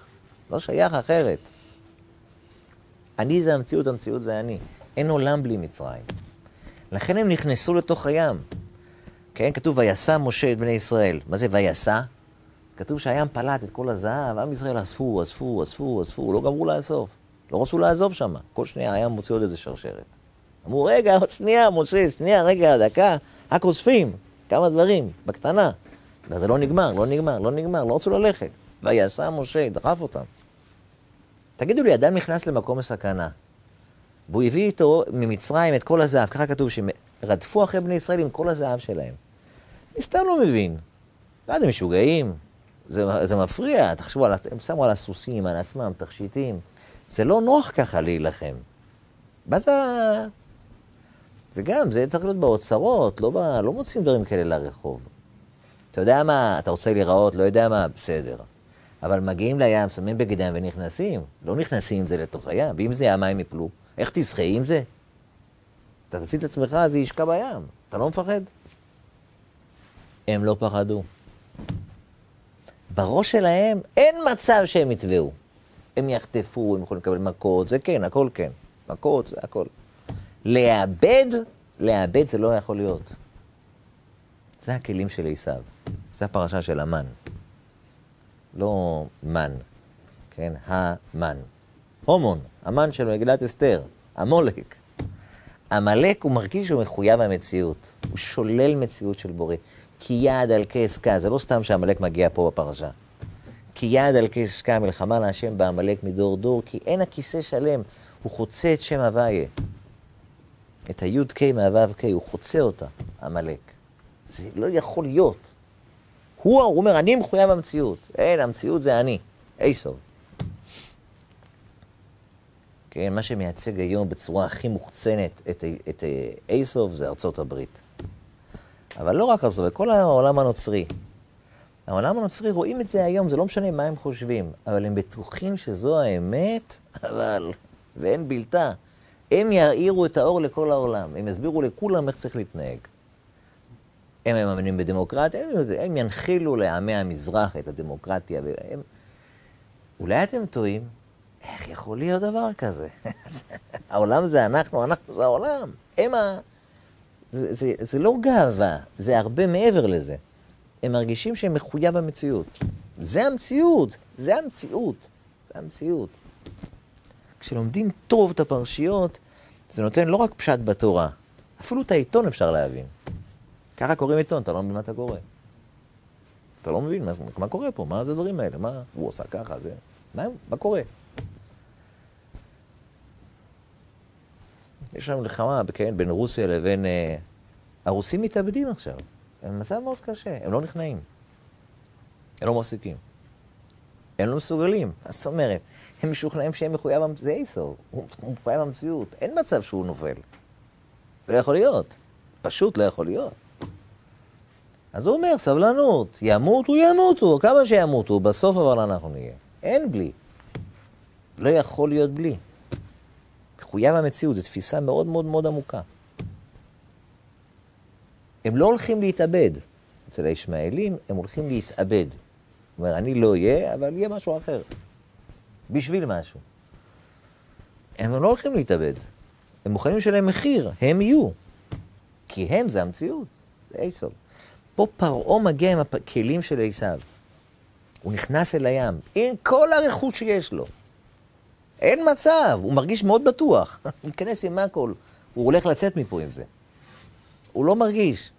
לא שייך אחרת. אני זה המציאות, המציאות זה אני. אין עולם בלי מצרים. לכן הם נכנסו לתוך הים. כן, כתוב, ויסע משה את בני ישראל. מה זה ויסע? כתוב שהים פלט את כל הזהב, עם ישראל אספו, אספו, אספו, אספו, לא גמרו לאסוף. לא רצו לעזוב שם. כל שנייה הים מוציא עוד איזה שרשרת. אמרו, רגע, עוד שנייה, משה, שנייה, רגע, דקה, רק אוספים כמה דברים, בקטנה. וזה לא נגמר, לא נגמר, לא נגמר, לא רצו ללכת. ויסע משה, דחף אותם. תגידו לי, אדם נכנס למקום הסכנה, והוא הביא איתו ממצרים את כל הזהב, ככה כתוב, שרדפו אחרי בני ישראל עם כל הזהב שלהם. אני סתם לא מבין. מה אתם משוגעים? זה, זה מפריע, תחשבו, על, הם שמו על הסוסים, על עצמם, תכשיטים. זה לא נוח ככה להילחם. מה זה... זה גם, זה צריך להיות באוצרות, לא, ב... לא מוצאים דברים כאלה לרחוב. אתה יודע מה, אתה רוצה להיראות, לא יודע מה, בסדר. אבל מגיעים לים, שמים בגדם ונכנסים. לא נכנסים עם זה לתוך הים, ואם זה המים יפלו, איך תשחה עם זה? אתה תציל את עצמך, זה ישקע בים. אתה לא מפחד? הם לא פחדו. בראש שלהם אין מצב שהם יטבעו. הם יחטפו, הם יכולים לקבל מכות, זה כן, הכל כן. מכות, זה הכל. לאבד, לאבד זה לא יכול להיות. זה הכלים של עשיו. זה הפרשה של המן. לא מן, כן? המן. הומון, המן של מגילת אסתר, המולק. עמלק הוא מרגיש שהוא מחויב המציאות. הוא שולל מציאות של בורא. כי יד על כעסקה, זה לא סתם שעמלק מגיע פה בפרשה. כי יד על כעסקה, מלחמה להשם בעמלק מדור דור, כי אין הכיסא שלם, הוא חוצה את שם הוויה. את היוד קיי מהוו קיי, הוא חוצה אותה, עמלק. זה לא יכול להיות. הוא, הוא אומר, אני מחויב המציאות. אין, המציאות זה אני, איסוב. כן, מה שמייצג היום בצורה הכי מוחצנת את, את אייסוב זה ארצות הברית. אבל לא רק ארצות הברית, כל העולם הנוצרי. העולם הנוצרי רואים את זה היום, זה לא משנה מה הם חושבים, אבל הם בטוחים שזו האמת, אבל, ואין בלתה. הם יאירו את האור לכל העולם, הם יסבירו לכולם איך צריך להתנהג. הם מאמינים בדמוקרטיה, הם, הם ינחילו לעמי המזרח את הדמוקרטיה. והם... אולי אתם טועים? איך יכול להיות דבר כזה? העולם זה אנחנו, אנחנו זה העולם. הם ה... זה, זה, זה לא גאווה, זה הרבה מעבר לזה. הם מרגישים שהם מחויב המציאות. זה המציאות, זה המציאות, זה המציאות. כשלומדים טוב את הפרשיות, זה נותן לא רק פשט בתורה, אפילו את העיתון אפשר להבין. ככה קוראים עיתון, אתה לא מבין מה אתה קורא. אתה לא מבין מה, מה קורה פה, מה זה הדברים האלה, מה הוא עושה ככה, זה... מה, מה קורה? יש לנו מלחמה כן, בין רוסיה לבין... אה, הרוסים מתאבדים עכשיו. הם במצב מאוד קשה, הם לא נכנעים. הם לא מפסיקים. הם לא מסוגלים. מה זאת אומרת? הם משוכנעים שהם מחויב, זה איסור, הוא מחויב המציאות. אין מצב שהוא נופל. לא יכול להיות. פשוט לא יכול להיות. אז הוא אומר, סבלנות, ימותו, ימותו, כמה שימותו, בסוף אבל אנחנו נהיה. אין בלי. לא יכול להיות בלי. מחויב המציאות, זו תפיסה מאוד מאוד מאוד עמוקה. הם לא הולכים להתאבד. אצל הישמעאלים הם הולכים להתאבד. זאת אומרת, אני לא אהיה, אבל יהיה משהו אחר. בשביל משהו. הם לא הולכים להתאבד. הם מוכנים לשלם מחיר, הם יהיו. כי הם זה המציאות, זה עשו. פה פרעה מגיע עם הכלים של עשיו. הוא נכנס אל הים, עם כל הרכוש שיש לו. אין מצב, הוא מרגיש מאוד בטוח. הוא ייכנס עם הכל, הוא הולך לצאת מפה עם זה. הוא לא מרגיש.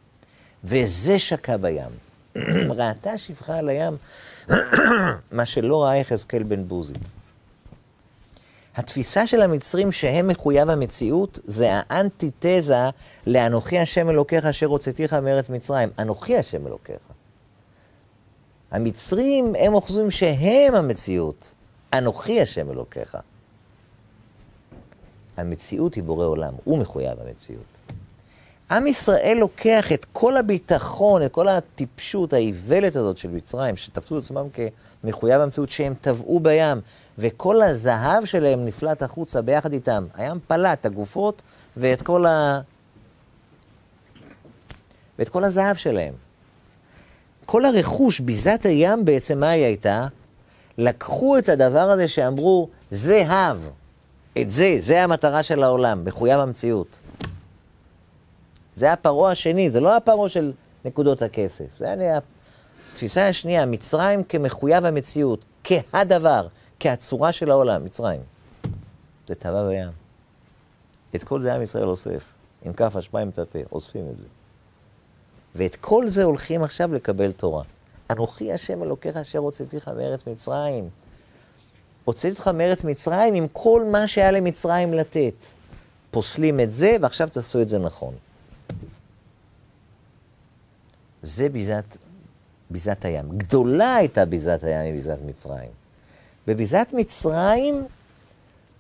וזה שקע בים. ראתה שפחה על הים, מה שלא ראה יחזקאל בן בוזי. התפיסה של המצרים שהם מחויב המציאות, זה האנטיתזה לאנוכי השם אלוקיך אשר הוצאתיך מארץ מצרים. אנוכי השם אלוקיך. המצרים הם אוחזים שהם המציאות. אנוכי השם אלוקיך. המציאות היא בורא עולם, הוא מחויב המציאות. עם ישראל לוקח את כל הביטחון, את כל הטיפשות, האיוולת הזאת של מצרים, שתפסו את עצמם כמחויב המציאות, שהם טבעו בים, וכל הזהב שלהם נפלט החוצה ביחד איתם. הים פלט הגופות ואת כל ה... ואת כל הזהב שלהם. כל הרכוש, ביזת הים בעצם, מה היא הייתה? לקחו את הדבר הזה שאמרו, זה הב. את זה, זה המטרה של העולם, מחויב המציאות. זה הפרעה השני, זה לא הפרעה של נקודות הכסף. זה היה התפיסה השנייה, מצרים כמחויב המציאות, כהדבר, כהצורה של העולם, מצרים. זה טבע בים. את כל זה עם ישראל אוסף, עם כף אשפה תתה, אוספים את זה. ואת כל זה הולכים עכשיו לקבל תורה. אנוכי השם אלוקיך אשר הוצאתיך מארץ מצרים. הוצאתי אותך מארץ מצרים עם כל מה שהיה למצרים לתת. פוסלים את זה, ועכשיו תעשו את זה נכון. זה ביזת, ביזת הים. גדולה הייתה ביזת הים מביזת מצרים. בביזת מצרים,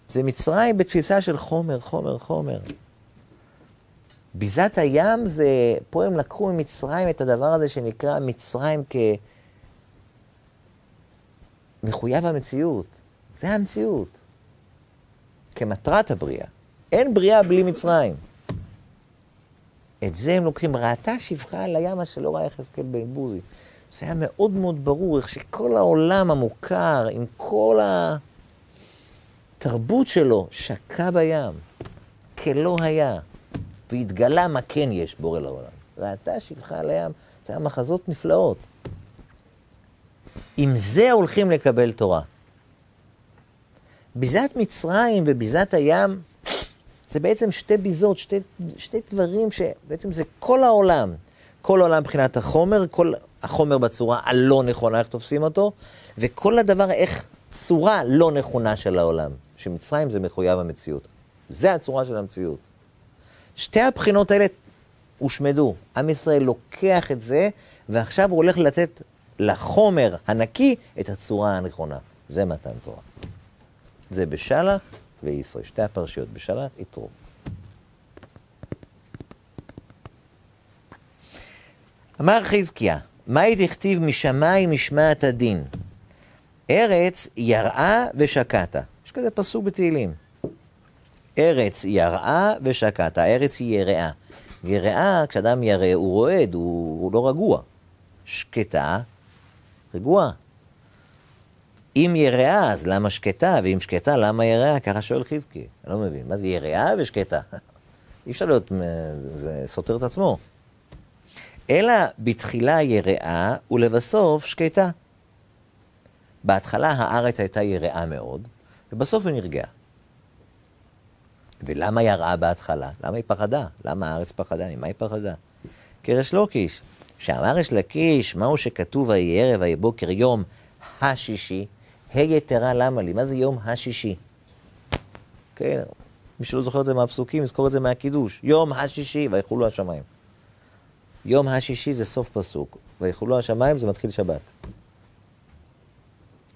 זה מצרים בתפיסה של חומר, חומר, חומר. ביזת הים זה, פה הם לקחו ממצרים את הדבר הזה שנקרא מצרים כמחויב המציאות. זה המציאות. כמטרת הבריאה. אין בריאה בלי מצרים. את זה הם לוקחים. ראתה שפחה על הים אשר לא ראה יחזקאל בן בוזי. זה היה מאוד מאוד ברור איך שכל העולם המוכר, עם כל התרבות שלו, שקע בים, כלא היה, והתגלה מה כן יש בורא לעולם. ראתה שפחה על הים, זה היה מחזות נפלאות. עם זה הולכים לקבל תורה. ביזת מצרים וביזת הים זה בעצם שתי ביזות, שתי, שתי דברים שבעצם זה כל העולם. כל העולם מבחינת החומר, כל החומר בצורה הלא נכונה, איך תופסים אותו, וכל הדבר, איך צורה לא נכונה של העולם. שמצרים זה מחויב המציאות. זה הצורה של המציאות. שתי הבחינות האלה הושמדו. עם ישראל לוקח את זה, ועכשיו הוא הולך לתת לחומר הנקי את הצורה הנכונה. זה מתן תורה. זה בשלח וישראל, שתי הפרשיות, בשלח, יתרו. אמר חזקיה, מהי דכתיב משמיים משמעת הדין? ארץ יראה ושקעת. יש כזה פסוק בתהילים. ארץ יראה ושקעת, הארץ היא יראה. יראה, כשאדם ירא, הוא רועד, הוא, הוא לא רגוע. שקטה, רגועה. אם יראה, אז למה שקטה? ואם שקטה, למה יראה? ככה שואל חזקי. אני לא מבין. מה זה יראה ושקטה? אי אפשר להיות, זה סותר את עצמו. אלא בתחילה יראה ולבסוף שקטה. בהתחלה הארץ הייתה יראה מאוד, ובסוף היא נרגעה. ולמה יראה בהתחלה? למה היא פחדה? למה הארץ פחדה? ממה היא פחדה? קרש לוקיש, שאמר יש לקיש, מהו שכתוב ויהי ערב ויהי בוקר יום השישי, ה' יתרה למה לי? מה זה יום השישי? כן, מי שלא זוכר את זה מהפסוקים, יזכור את זה מהקידוש. יום השישי, ויחולו השמיים. יום השישי זה סוף פסוק, ויחולו השמיים זה מתחיל שבת.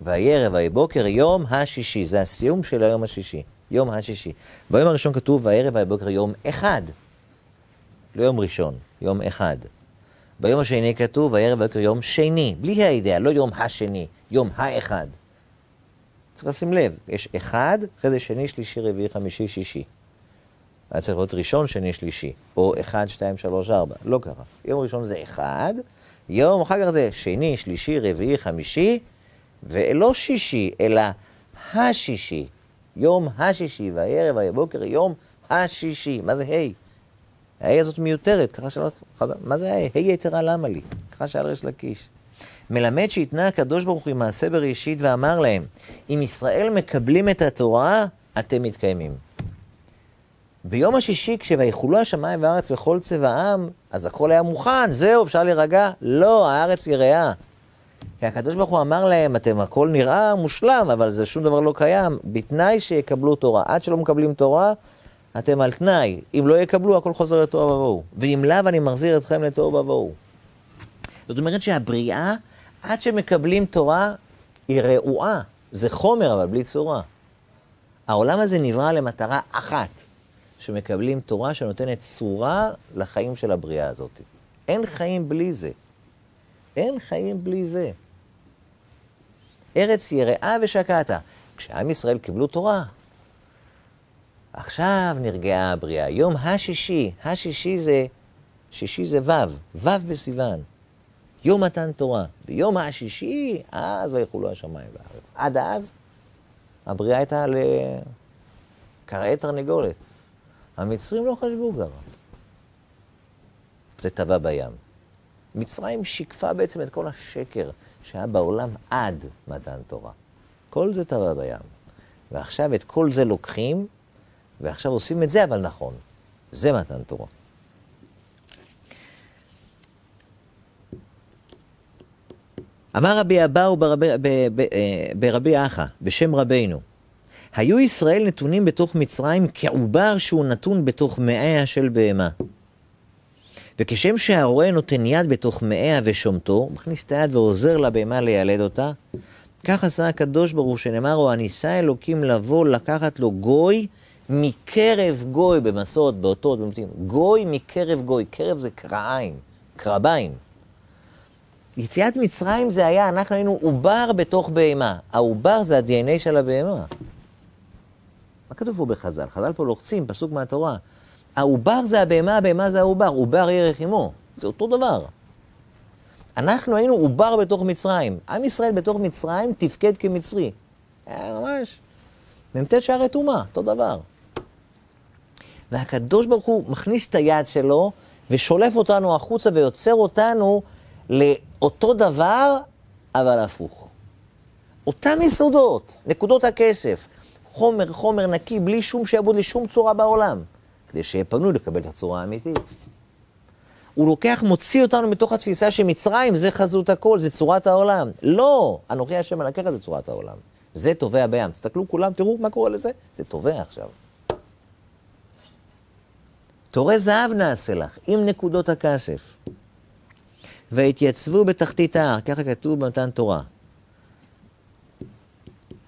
ויהי ערב ויהי בוקר יום השישי, זה הסיום של היום השישי, יום השישי. ביום הראשון כתוב ויהי ויהי בוקר יום אחד, לא יום ראשון, יום אחד. ביום השני כתוב ויהי ויהי בוקר יום שני, בלי הידיעה, לא יום השני, יום האחד. צריך לשים לב, יש אחד, אחרי זה שני, שלישי, רביעי, חמישי, שישי. היה צריך להיות ראשון, שני, שלישי, או אחד, שתיים, שלוש, ארבע. לא ככה. יום ראשון זה אחד, יום אחר כך זה שני, שלישי, רביעי, חמישי, ולא שישי, אלא השישי. יום השישי, והערב, והבוקר, יום השישי. מה זה ה'? הה' הזאת מיותרת, ככה שאלה, מה זה ה'? ה' יתרה למה לי? ככה שאל ריש לקיש. מלמד שהתנה הקדוש ברוך הוא עם מעשה בראשית ואמר להם, אם ישראל מקבלים את התורה, אתם מתקיימים. ביום השישי, כש"ויחולו השמיים והארץ וכל צבעם", אז הכל היה מוכן, זהו, אפשר להירגע. לא, הארץ יראה. כי הקדוש ברוך הוא אמר להם, אתם הכל נראה מושלם, אבל זה שום דבר לא קיים, בתנאי שיקבלו תורה. עד שלא מקבלים תורה, אתם על תנאי. אם לא יקבלו, הכל חוזר לתוהו ובוהו. ואם לאו, אני מחזיר אתכם לתוהו ובוהו. זאת אומרת שהבריאה, עד שמקבלים תורה, היא רעועה. זה חומר, אבל בלי צורה. העולם הזה נברא למטרה אחת, שמקבלים תורה שנותנת צורה לחיים של הבריאה הזאת. אין חיים בלי זה. אין חיים בלי זה. ארץ יראה ושקעת. כשעם ישראל קיבלו תורה, עכשיו נרגעה הבריאה. יום השישי, השישי זה, שישי זה ו', ו' בסיוון. יום מתן תורה. ביום השישי, אז ויחולו השמיים והארץ. עד אז, הבריאה הייתה לקרעי תרנגולת. המצרים לא חשבו ככה. זה טבע בים. מצרים שיקפה בעצם את כל השקר שהיה בעולם עד מתן תורה. כל זה טבע בים. ועכשיו את כל זה לוקחים, ועכשיו עושים את זה, אבל נכון. זה מתן תורה. אמר רבי אבאו ברבי, אה, ברבי אחא, בשם רבינו, היו ישראל נתונים בתוך מצרים כעובר שהוא נתון בתוך מאיה של בהמה. וכשם שהרועה נותן יד בתוך מאיה ושומטו, מכניס את היד ועוזר לבהמה לילד אותה, כך עשה הקדוש ברוך שנאמר או הניסה אלוקים לבוא לקחת לו גוי מקרב גוי במסורת, באותות, במתים. גוי מקרב גוי, קרב זה קרעיים, קרביים. יציאת מצרים זה היה, אנחנו היינו עובר בתוך בהמה. העובר זה ה-DNA של הבהמה. מה כתוב פה בחז"ל? חז"ל פה לוחצים, פסוק מהתורה. העובר זה הבהמה, הבהמה זה העובר, עובר ירך עמו. זה אותו דבר. אנחנו היינו עובר בתוך מצרים. עם ישראל בתוך מצרים תפקד כמצרי. היה ממש. מ"ט שערי טומאה, אותו דבר. והקדוש ברוך הוא מכניס את היד שלו ושולף אותנו החוצה ויוצר אותנו לאותו דבר, אבל הפוך. אותם יסודות, נקודות הכסף, חומר, חומר נקי, בלי שום שעבוד לשום צורה בעולם, כדי שיהיה פנוי לקבל את הצורה האמיתית. הוא לוקח, מוציא אותנו מתוך התפיסה שמצרים זה חזות הכל, זה צורת העולם. לא, אנוכי השם מלקח זה צורת העולם. זה טובע בים. תסתכלו כולם, תראו מה קורה לזה, זה טובע עכשיו. תורי זהב נעשה לך, עם נקודות הכסף. והתייצבו בתחתית ההר, ככה כתוב במתן תורה.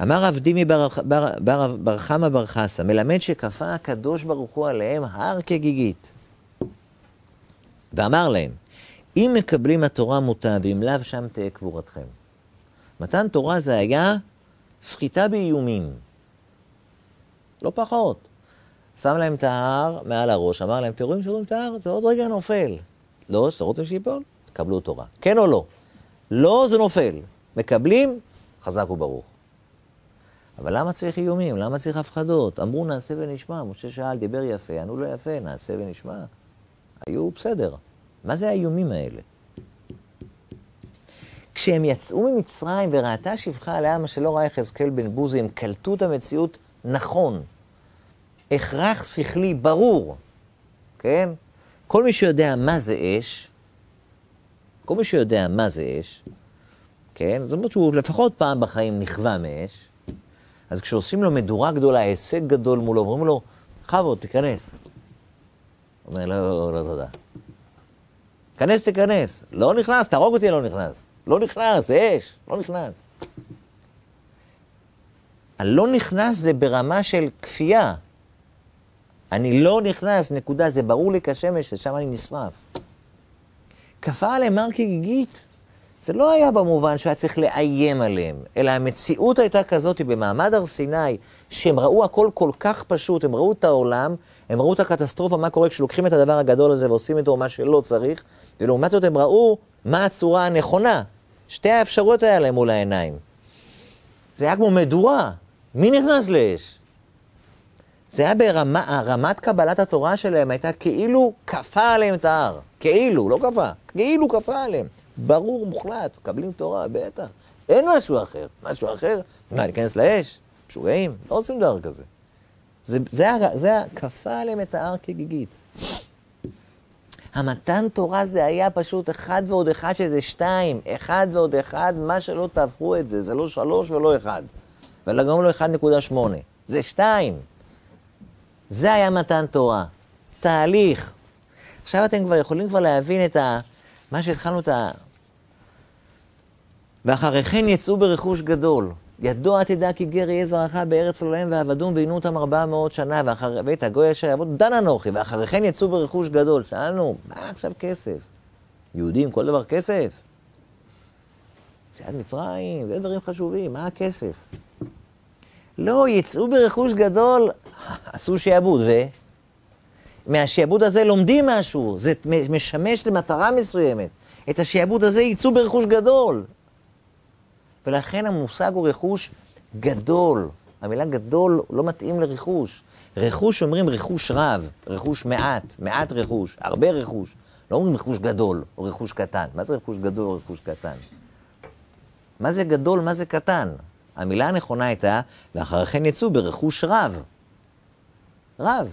אמר רב דימי בר, בר, בר, בר חמא בר חסא, מלמד שכפה הקדוש ברוך הוא עליהם הר כגיגית. ואמר להם, אם מקבלים התורה מוטב, ואם לאו שם תהא קבורתכם. מתן תורה זה היה סחיטה באיומים. לא פחות. שם להם את ההר מעל הראש, אמר להם, אתם רואים שרואים את ההר? זה עוד רגע נופל. לא, שאתם רוצים שיפול? תקבלו תורה. כן או לא? לא, זה נופל. מקבלים, חזק וברוך. אבל למה צריך איומים? למה צריך הפחדות? אמרו נעשה ונשמע. משה שאל, דיבר יפה, ענו לו יפה, נעשה ונשמע. היו בסדר. מה זה האיומים האלה? כשהם יצאו ממצרים וראתה שפחה על העם, מה שלא ראה יחזקאל בן בוזי, הם קלטו את המציאות נכון. הכרח שכלי ברור, כן? כל מי שיודע מה זה אש, כל מי שיודע מה זה אש, כן? זאת אומרת שהוא לפחות פעם בחיים נכווה מאש, אז כשעושים לו מדורה גדולה, הישג גדול מולו, אומרים לו, בכבוד, תיכנס. אומר, לא, לא, תודה. כנס, תיכנס. לא נכנס, תהרוג אותי, לא נכנס. לא נכנס, אש, לא נכנס. הלא נכנס זה ברמה של כפייה. אני לא נכנס, נקודה, זה ברור לי כשמש, ששם אני נשרף. כפה עליהם הר כגיגית, זה לא היה במובן שהיה צריך לאיים עליהם, אלא המציאות הייתה כזאת במעמד הר סיני, שהם ראו הכל כל כך פשוט, הם ראו את העולם, הם ראו את הקטסטרופה, מה קורה כשלוקחים את הדבר הגדול הזה ועושים איתו מה שלא צריך, ולעומת זאת הם ראו מה הצורה הנכונה. שתי האפשרויות היה להם מול העיניים. זה היה כמו מדורה, מי נכנס לאש? זה היה ברמה, רמת קבלת התורה שלהם הייתה כאילו כפה עליהם את ההר. כאילו, לא כפה, כאילו כפה עליהם. ברור, מוחלט, מקבלים תורה, בטח. אין משהו אחר. משהו אחר? מה, ניכנס לאש? משוגעים? לא עושים דבר כזה. זה, זה, זה כפה עליהם את ההר כגיגית. המתן תורה זה היה פשוט אחד ועוד אחד שזה שתיים. אחד ועוד אחד, מה שלא תהפכו את זה. זה לא שלוש ולא אחד. וגם לא 1.8. זה שתיים. זה היה מתן תורה. תהליך. עכשיו אתם כבר יכולים כבר להבין את ה... מה שהתחלנו את ה... ואחרי כן יצאו ברכוש גדול. ידוע תדע כי גר יהיה זרעך בארץ עולהם ועבדום ועינו אותם ארבע מאות שנה, ואחרי בית הגוי אשר יעבוד דן אנוכי, ואחרי כן יצאו ברכוש גדול. שאלנו, מה עכשיו כסף? יהודים, כל דבר כסף? יציאת מצרים, זה דברים חשובים, מה הכסף? לא, יצאו ברכוש גדול, עשו שיעבוד, ו... מהשיעבוד הזה לומדים משהו, זה משמש למטרה מסוימת. את השיעבוד הזה יצאו ברכוש גדול. ולכן המושג הוא רכוש גדול. המילה גדול לא מתאים לרכוש. רכוש אומרים רכוש רב, רכוש מעט, מעט רכוש, הרבה רכוש. לא אומרים רכוש גדול או רכוש קטן. מה זה רכוש גדול או רכוש קטן? מה זה גדול, מה זה קטן? המילה הנכונה הייתה, ואחרי כן יצאו ברכוש רב. רב.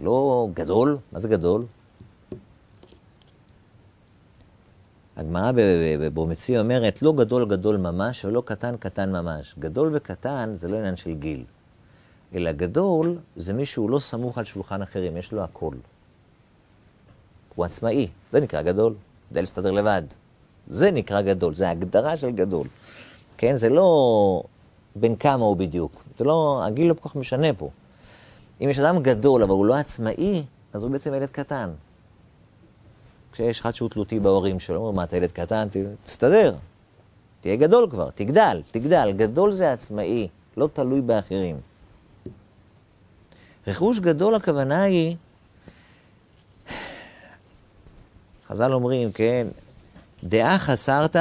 לא גדול, מה זה גדול? הגמרא בבומצי אומרת, לא גדול גדול ממש ולא קטן קטן ממש. גדול וקטן זה לא עניין של גיל, אלא גדול זה מי שהוא לא סמוך על שולחן אחרים, יש לו הכל. הוא עצמאי, זה נקרא גדול, יודע להסתדר לבד. זה נקרא גדול, זה ההגדרה של גדול. כן, זה לא בין כמה הוא בדיוק, זה לא, הגיל לא כל כך משנה פה. אם יש אדם גדול, אבל הוא לא עצמאי, אז הוא בעצם ילד קטן. כשיש אחד שהוא תלותי בהורים שלו, הוא אומר, מה, אתה ילד קטן? תסתדר. תהיה גדול כבר, תגדל, תגדל. גדול זה עצמאי, לא תלוי באחרים. רכוש גדול הכוונה היא, חז"ל אומרים, כן, דעה חסרת,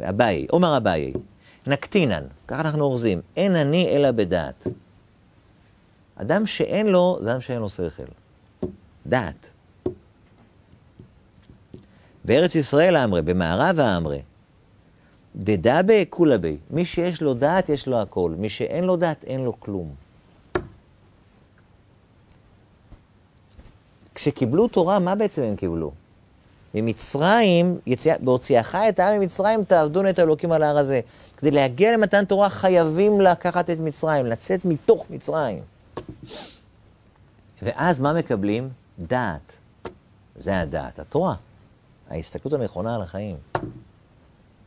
אביי, עומר אביי, נקטינן, ככה אנחנו אורזים, אין אני אלא בדעת. אדם שאין לו, זה אדם שאין לו שכל. דעת. בארץ ישראל האמרי, במערב האמרי, דדבה כולה בי. מי שיש לו דעת, יש לו הכל. מי שאין לו דעת, אין לו כלום. כשקיבלו תורה, מה בעצם הם קיבלו? ממצרים, יציא, בהוציאך את העם ממצרים, תעבדון את האלוקים על ההר הזה. כדי להגיע למתן תורה חייבים לקחת את מצרים, לצאת מתוך מצרים. ואז מה מקבלים? דעת. זה הדעת, התורה. ההסתכלות הנכונה על החיים.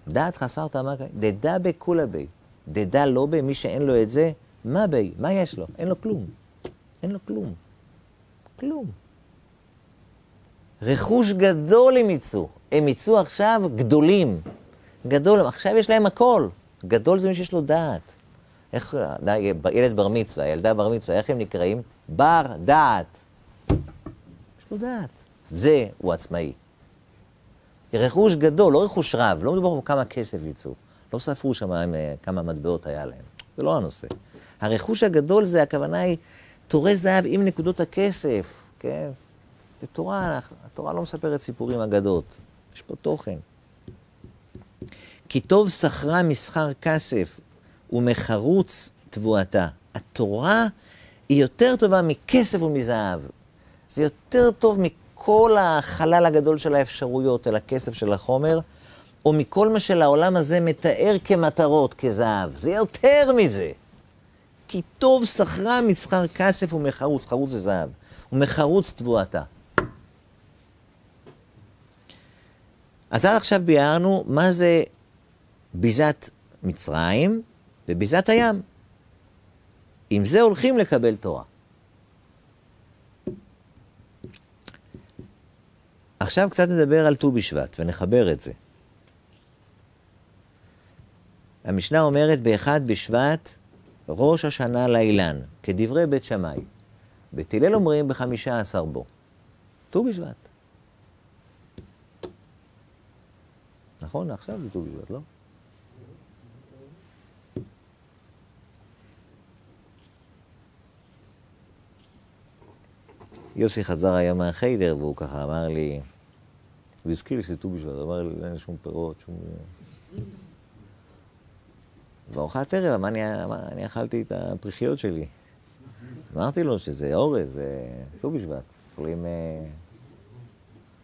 דעת חסרת מה קיים? דדה בכולה בי. דדה לא בי, מי שאין לו את זה, מה בי? מה יש לו? אין לו כלום. אין לו כלום. כלום. רכוש גדול הם יצאו. הם יצאו עכשיו גדולים. גדול, עכשיו יש להם הכל. גדול זה מי שיש לו דעת. איך, ילד בר מצווה, ילדה בר מצווה, איך הם נקראים? בר דעת. יש לו דעת. זה הוא עצמאי. רכוש גדול, לא רכוש רב, לא מדובר פה כמה כסף יצאו. לא ספרו שם אה, כמה מטבעות היה להם. זה לא הנושא. הרכוש הגדול זה, הכוונה היא, תורי זהב עם נקודות הכסף, כן? זה תורה, התורה לא מספרת סיפורים אגדות. יש פה תוכן. כי טוב שכרה מסחר כסף ומחרוץ תבואתה. התורה היא יותר טובה מכסף ומזהב. זה יותר טוב מכל החלל הגדול של האפשרויות, אל הכסף של החומר, או מכל מה שלעולם הזה מתאר כמטרות, כזהב. זה יותר מזה. כי טוב שכרה מסחר כסף ומחרוץ, חרוץ זה זהב, ומחרוץ תבואתה. אז עד עכשיו ביארנו מה זה ביזת מצרים וביזת הים. עם זה הולכים לקבל תורה. עכשיו קצת נדבר על ט"ו בשבט ונחבר את זה. המשנה אומרת באחד בשבט ראש השנה לאילן, כדברי בית שמאי. בית הלל אומרים בחמישה עשר בו. ט"ו בשבט. נכון, עכשיו זה ט"ו בשבט, לא? יוסי חזר היום מהחיידר, והוא ככה אמר לי, הוא הזכיר לי שזה ט"ו בשבט, אמר לי, אין שום פירות, שום... בארוחת ערב, אני, אני אכלתי את הפריחיות שלי. אמרתי לו שזה אורז, זה ט"ו בשבט, אוכלים אה,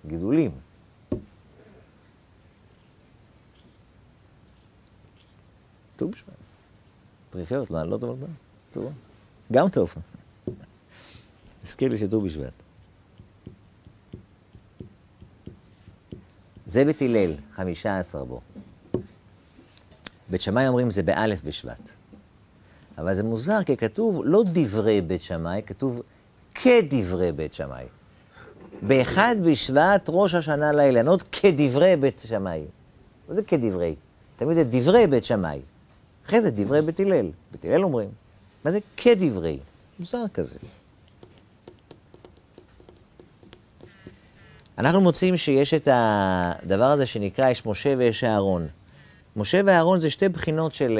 גידולים. ט"ו בשבט. פריחיות, מה, לא טוב? טוב. גם טוב. הזכיר לי שט"ו בשבט. זה בית הלל, חמישה עשר בו. בית שמאי אומרים זה באלף בשבט. אבל זה מוזר, כי כתוב לא דברי בית שמאי, כתוב כדברי בית שמאי. באחד בשבט ראש השנה לאילנות כדברי בית שמאי. מה זה כדברי? תמיד זה דברי בית שמאי. אחרי זה דברי בית הלל. בית הלל אומרים. מה זה כדברי? מוזר כזה. אנחנו מוצאים שיש את הדבר הזה שנקרא, יש משה ויש אהרון. משה ואהרון זה שתי בחינות של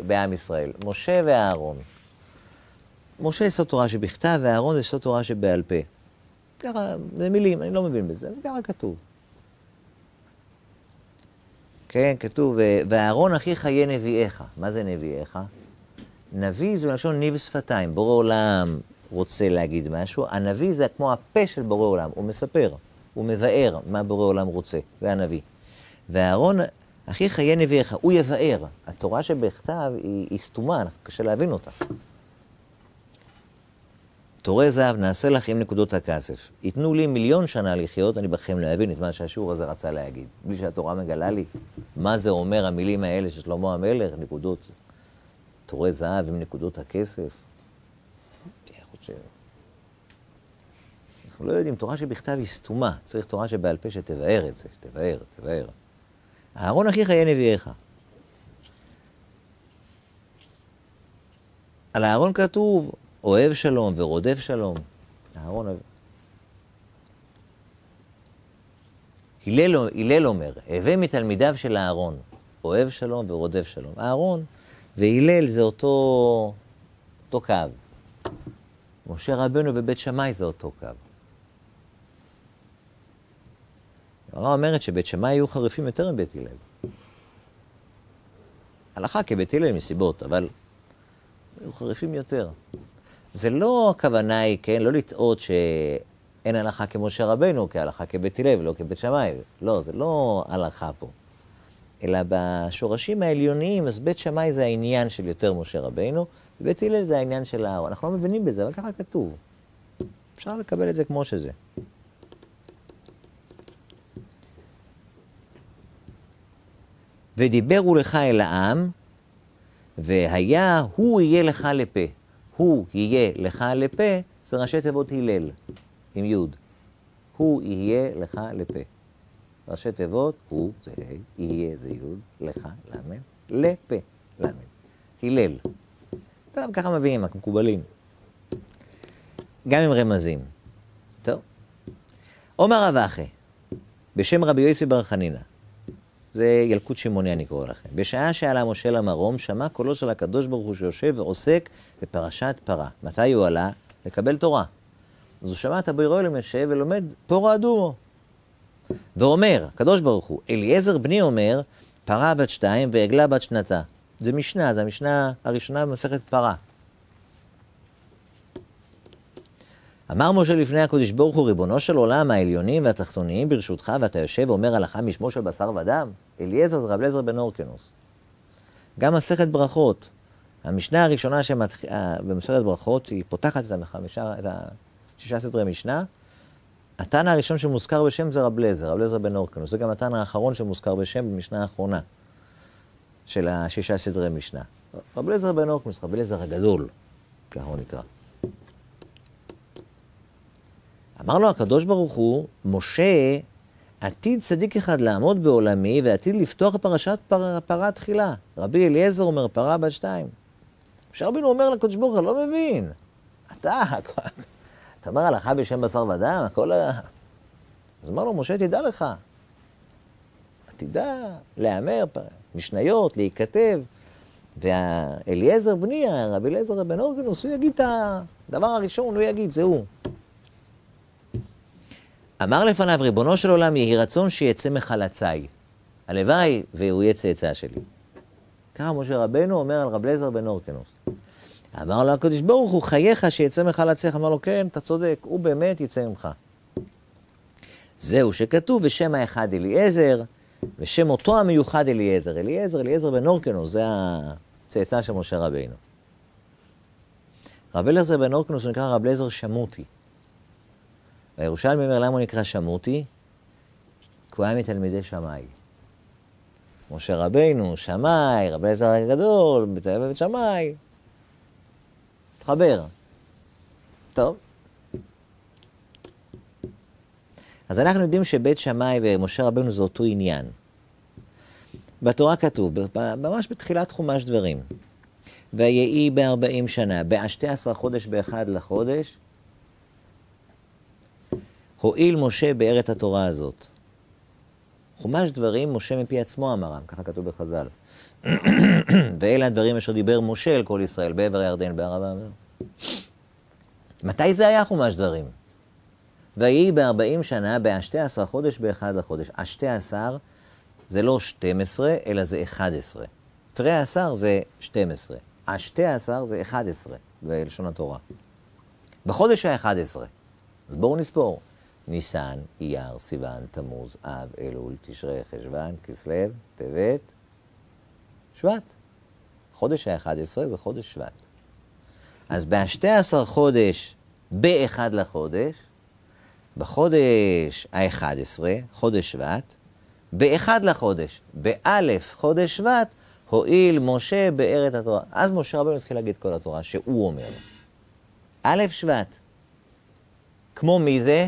uh, בעם ישראל. משה ואהרון. משה זה תורה שבכתב, ואהרון זה תורה שבעל פה. ככה, זה מילים, אני לא מבין בזה, אבל ככה כתוב. כן, כתוב, ואהרון אחיך יהיה נביאיך. מה זה נביאיך? נביא זה מלשון ניב שפתיים. בורא עולם רוצה להגיד משהו, הנביא זה כמו הפה של בורא עולם, הוא מספר. הוא מבאר מה בורא עולם רוצה, זה הנביא. ואהרון, אחיך יהיה נביאך, הוא יבאר. התורה שבכתב היא, היא סתומה, קשה להבין אותה. תורי זהב נעשה לך עם נקודות הכסף. ייתנו לי מיליון שנה לחיות, אני בכם להבין את מה שהשיעור הזה רצה להגיד. בלי שהתורה מגלה לי מה זה אומר המילים האלה של שלמה המלך, נקודות, תורי זהב עם נקודות הכסף. תהיה חושב. אנחנו לא יודעים, תורה שבכתב היא סתומה, צריך תורה שבעל פה שתבאר את זה, שתבאר, תבאר. אהרון אחיך יהיה נביאיך. על אהרון כתוב, אוהב שלום ורודף שלום. אהרון... הלל, הלל אומר, הווה מתלמידיו של אהרון, אוהב שלום ורודף שלום. אהרון והלל זה אותו, אותו קו. משה רבנו ובית שמאי זה אותו קו. הגמרא אומרת שבית שמאי היו חריפים יותר מבית הלל. הלכה כבית הלל מסיבות, אבל היו חריפים יותר. זה לא הכוונה היא, כן, לא לטעות שאין הלכה כמשה רבנו, כהלכה כבית הלל ולא כבית שמאי. לא, זה לא הלכה פה. אלא בשורשים העליוניים, אז בית שמאי זה העניין של יותר משה רבנו, ובית הלל זה העניין של אהרון. אנחנו לא מבינים בזה, אבל ככה כתוב. אפשר לקבל את זה כמו שזה. ודיברו לך אל העם, והיה הוא יהיה לך לפה. הוא יהיה לך לפה, זה ראשי תיבות הלל, עם י'. הוא יהיה לך לפה. ראשי תיבות, הוא זה ה', יהיה זה י', לך, ל', לפה, ל'. הלל. טוב, ככה מביאים, מקובלים. גם עם רמזים. טוב. עומר אחי, בשם רבי יוסי בר חנינא. זה ילקוט שמעוני אני קורא לכם. בשעה שעלה משה למרום, שמע קולו של הקדוש ברוך הוא שיושב ועוסק בפרשת פרה. מתי הוא עלה? לקבל תורה. אז הוא שמע את הבירו אלוהים יושב ולומד פורה אדומו. ואומר, הקדוש ברוך הוא, אליעזר בני אומר, פרה בת שתיים ועגלה בת שנתה. זה משנה, זה המשנה הראשונה במסכת פרה. אמר משה לפני הקודש ברוך הוא, ריבונו של עולם, העליונים והתחתוניים ברשותך, ואתה יושב ואומר הלכה משמו של בשר ודם? אליעזר זה רב אליעזר בן אורקנוס. גם מסכת ברכות, המשנה הראשונה שמתח... אה, במסכת ברכות, היא פותחת את, החמישה, את השישה סדרי משנה. התנא הראשון שמוזכר בשם זה רב אליעזר, רב אליעזר בן אורקנוס. זה גם התנא האחרון שמוזכר בשם במשנה האחרונה של השישה סדרי משנה. רב אליעזר בן אורקנוס, רב אליעזר הגדול, ככה הוא נקרא. אמר לו הקדוש ברוך הוא, משה, עתיד צדיק אחד לעמוד בעולמי, ועתיד לפתוח פרשת פר, פרה תחילה. רבי אליעזר אומר, פרה בת שתיים. משה רבינו אומר לקדוש ברוך הוא, לא מבין. אתה, אתה אומר הלכה בשם בשר ודם, הכל ה... אז אמר לו, משה, תדע לך. תדע להמר, משניות, להיכתב. ואליעזר בני, רבי אליעזר בן אורגנוס, הוא יגיד את הדבר הראשון, הוא יגיד, זה הוא. אמר לפניו, ריבונו של עולם, יהי רצון שיצא מחלציי. הלוואי והוא יהיה צאצא שלי. ככה משה רבנו אומר על רב אליעזר בן אורקנוס. אמר לו הקדוש ברוך הוא, חייך שיצא מחלציך. אמר לו, כן, אתה צודק, הוא באמת יצא ממך. זהו שכתוב בשם האחד אליעזר, ושם אותו המיוחד אליעזר. אליעזר, אליעזר בן אורקנוס, זה הצאצא של משה רבינו. רב אליעזר בן אורקנוס נקרא רב אליעזר שמותי. והירושלמי אומר, למה הוא נקרא שמותי? כי הוא היה מתלמידי שמאי. משה רבינו, שמאי, רבי אליעזר הגדול, בית בית שמאי. תחבר. טוב. אז אנחנו יודעים שבית שמאי ומשה רבינו זה אותו עניין. בתורה כתוב, ממש בתחילת חומש דברים, ויהי בארבעים שנה, באשתי עשרה חודש באחד לחודש, הואיל משה באר את התורה הזאת. חומש דברים, משה מפי עצמו אמרם, ככה כתוב בחז"ל. ואלה הדברים אשר דיבר משה אל כל ישראל בעבר הירדן בערב העבר. מתי זה היה חומש דברים? ויהי בארבעים שנה, באשתי עשרה חודש באחד לחודש. אשתי עשר זה לא שתים עשרה, אלא זה אחד עשרה. תרי עשר זה שתים עשרה. אשתי עשר זה אחד עשרה, בלשון התורה. בחודש האחד עשרה. אז בואו נספור. ניסן, אייר, סיוון, תמוז, אב, אלול, תשרי, חשוון, כסלו, טבת, שבט. חודש ה-11 זה חודש שבט. אז ב-12 חודש באחד לחודש, בחודש ה-11, חודש שבט, באחד לחודש, באלף חודש שבט, הואיל משה בארץ התורה. אז משה רבנו התחיל להגיד כל התורה שהוא אומר. א' שבט. כמו מי זה?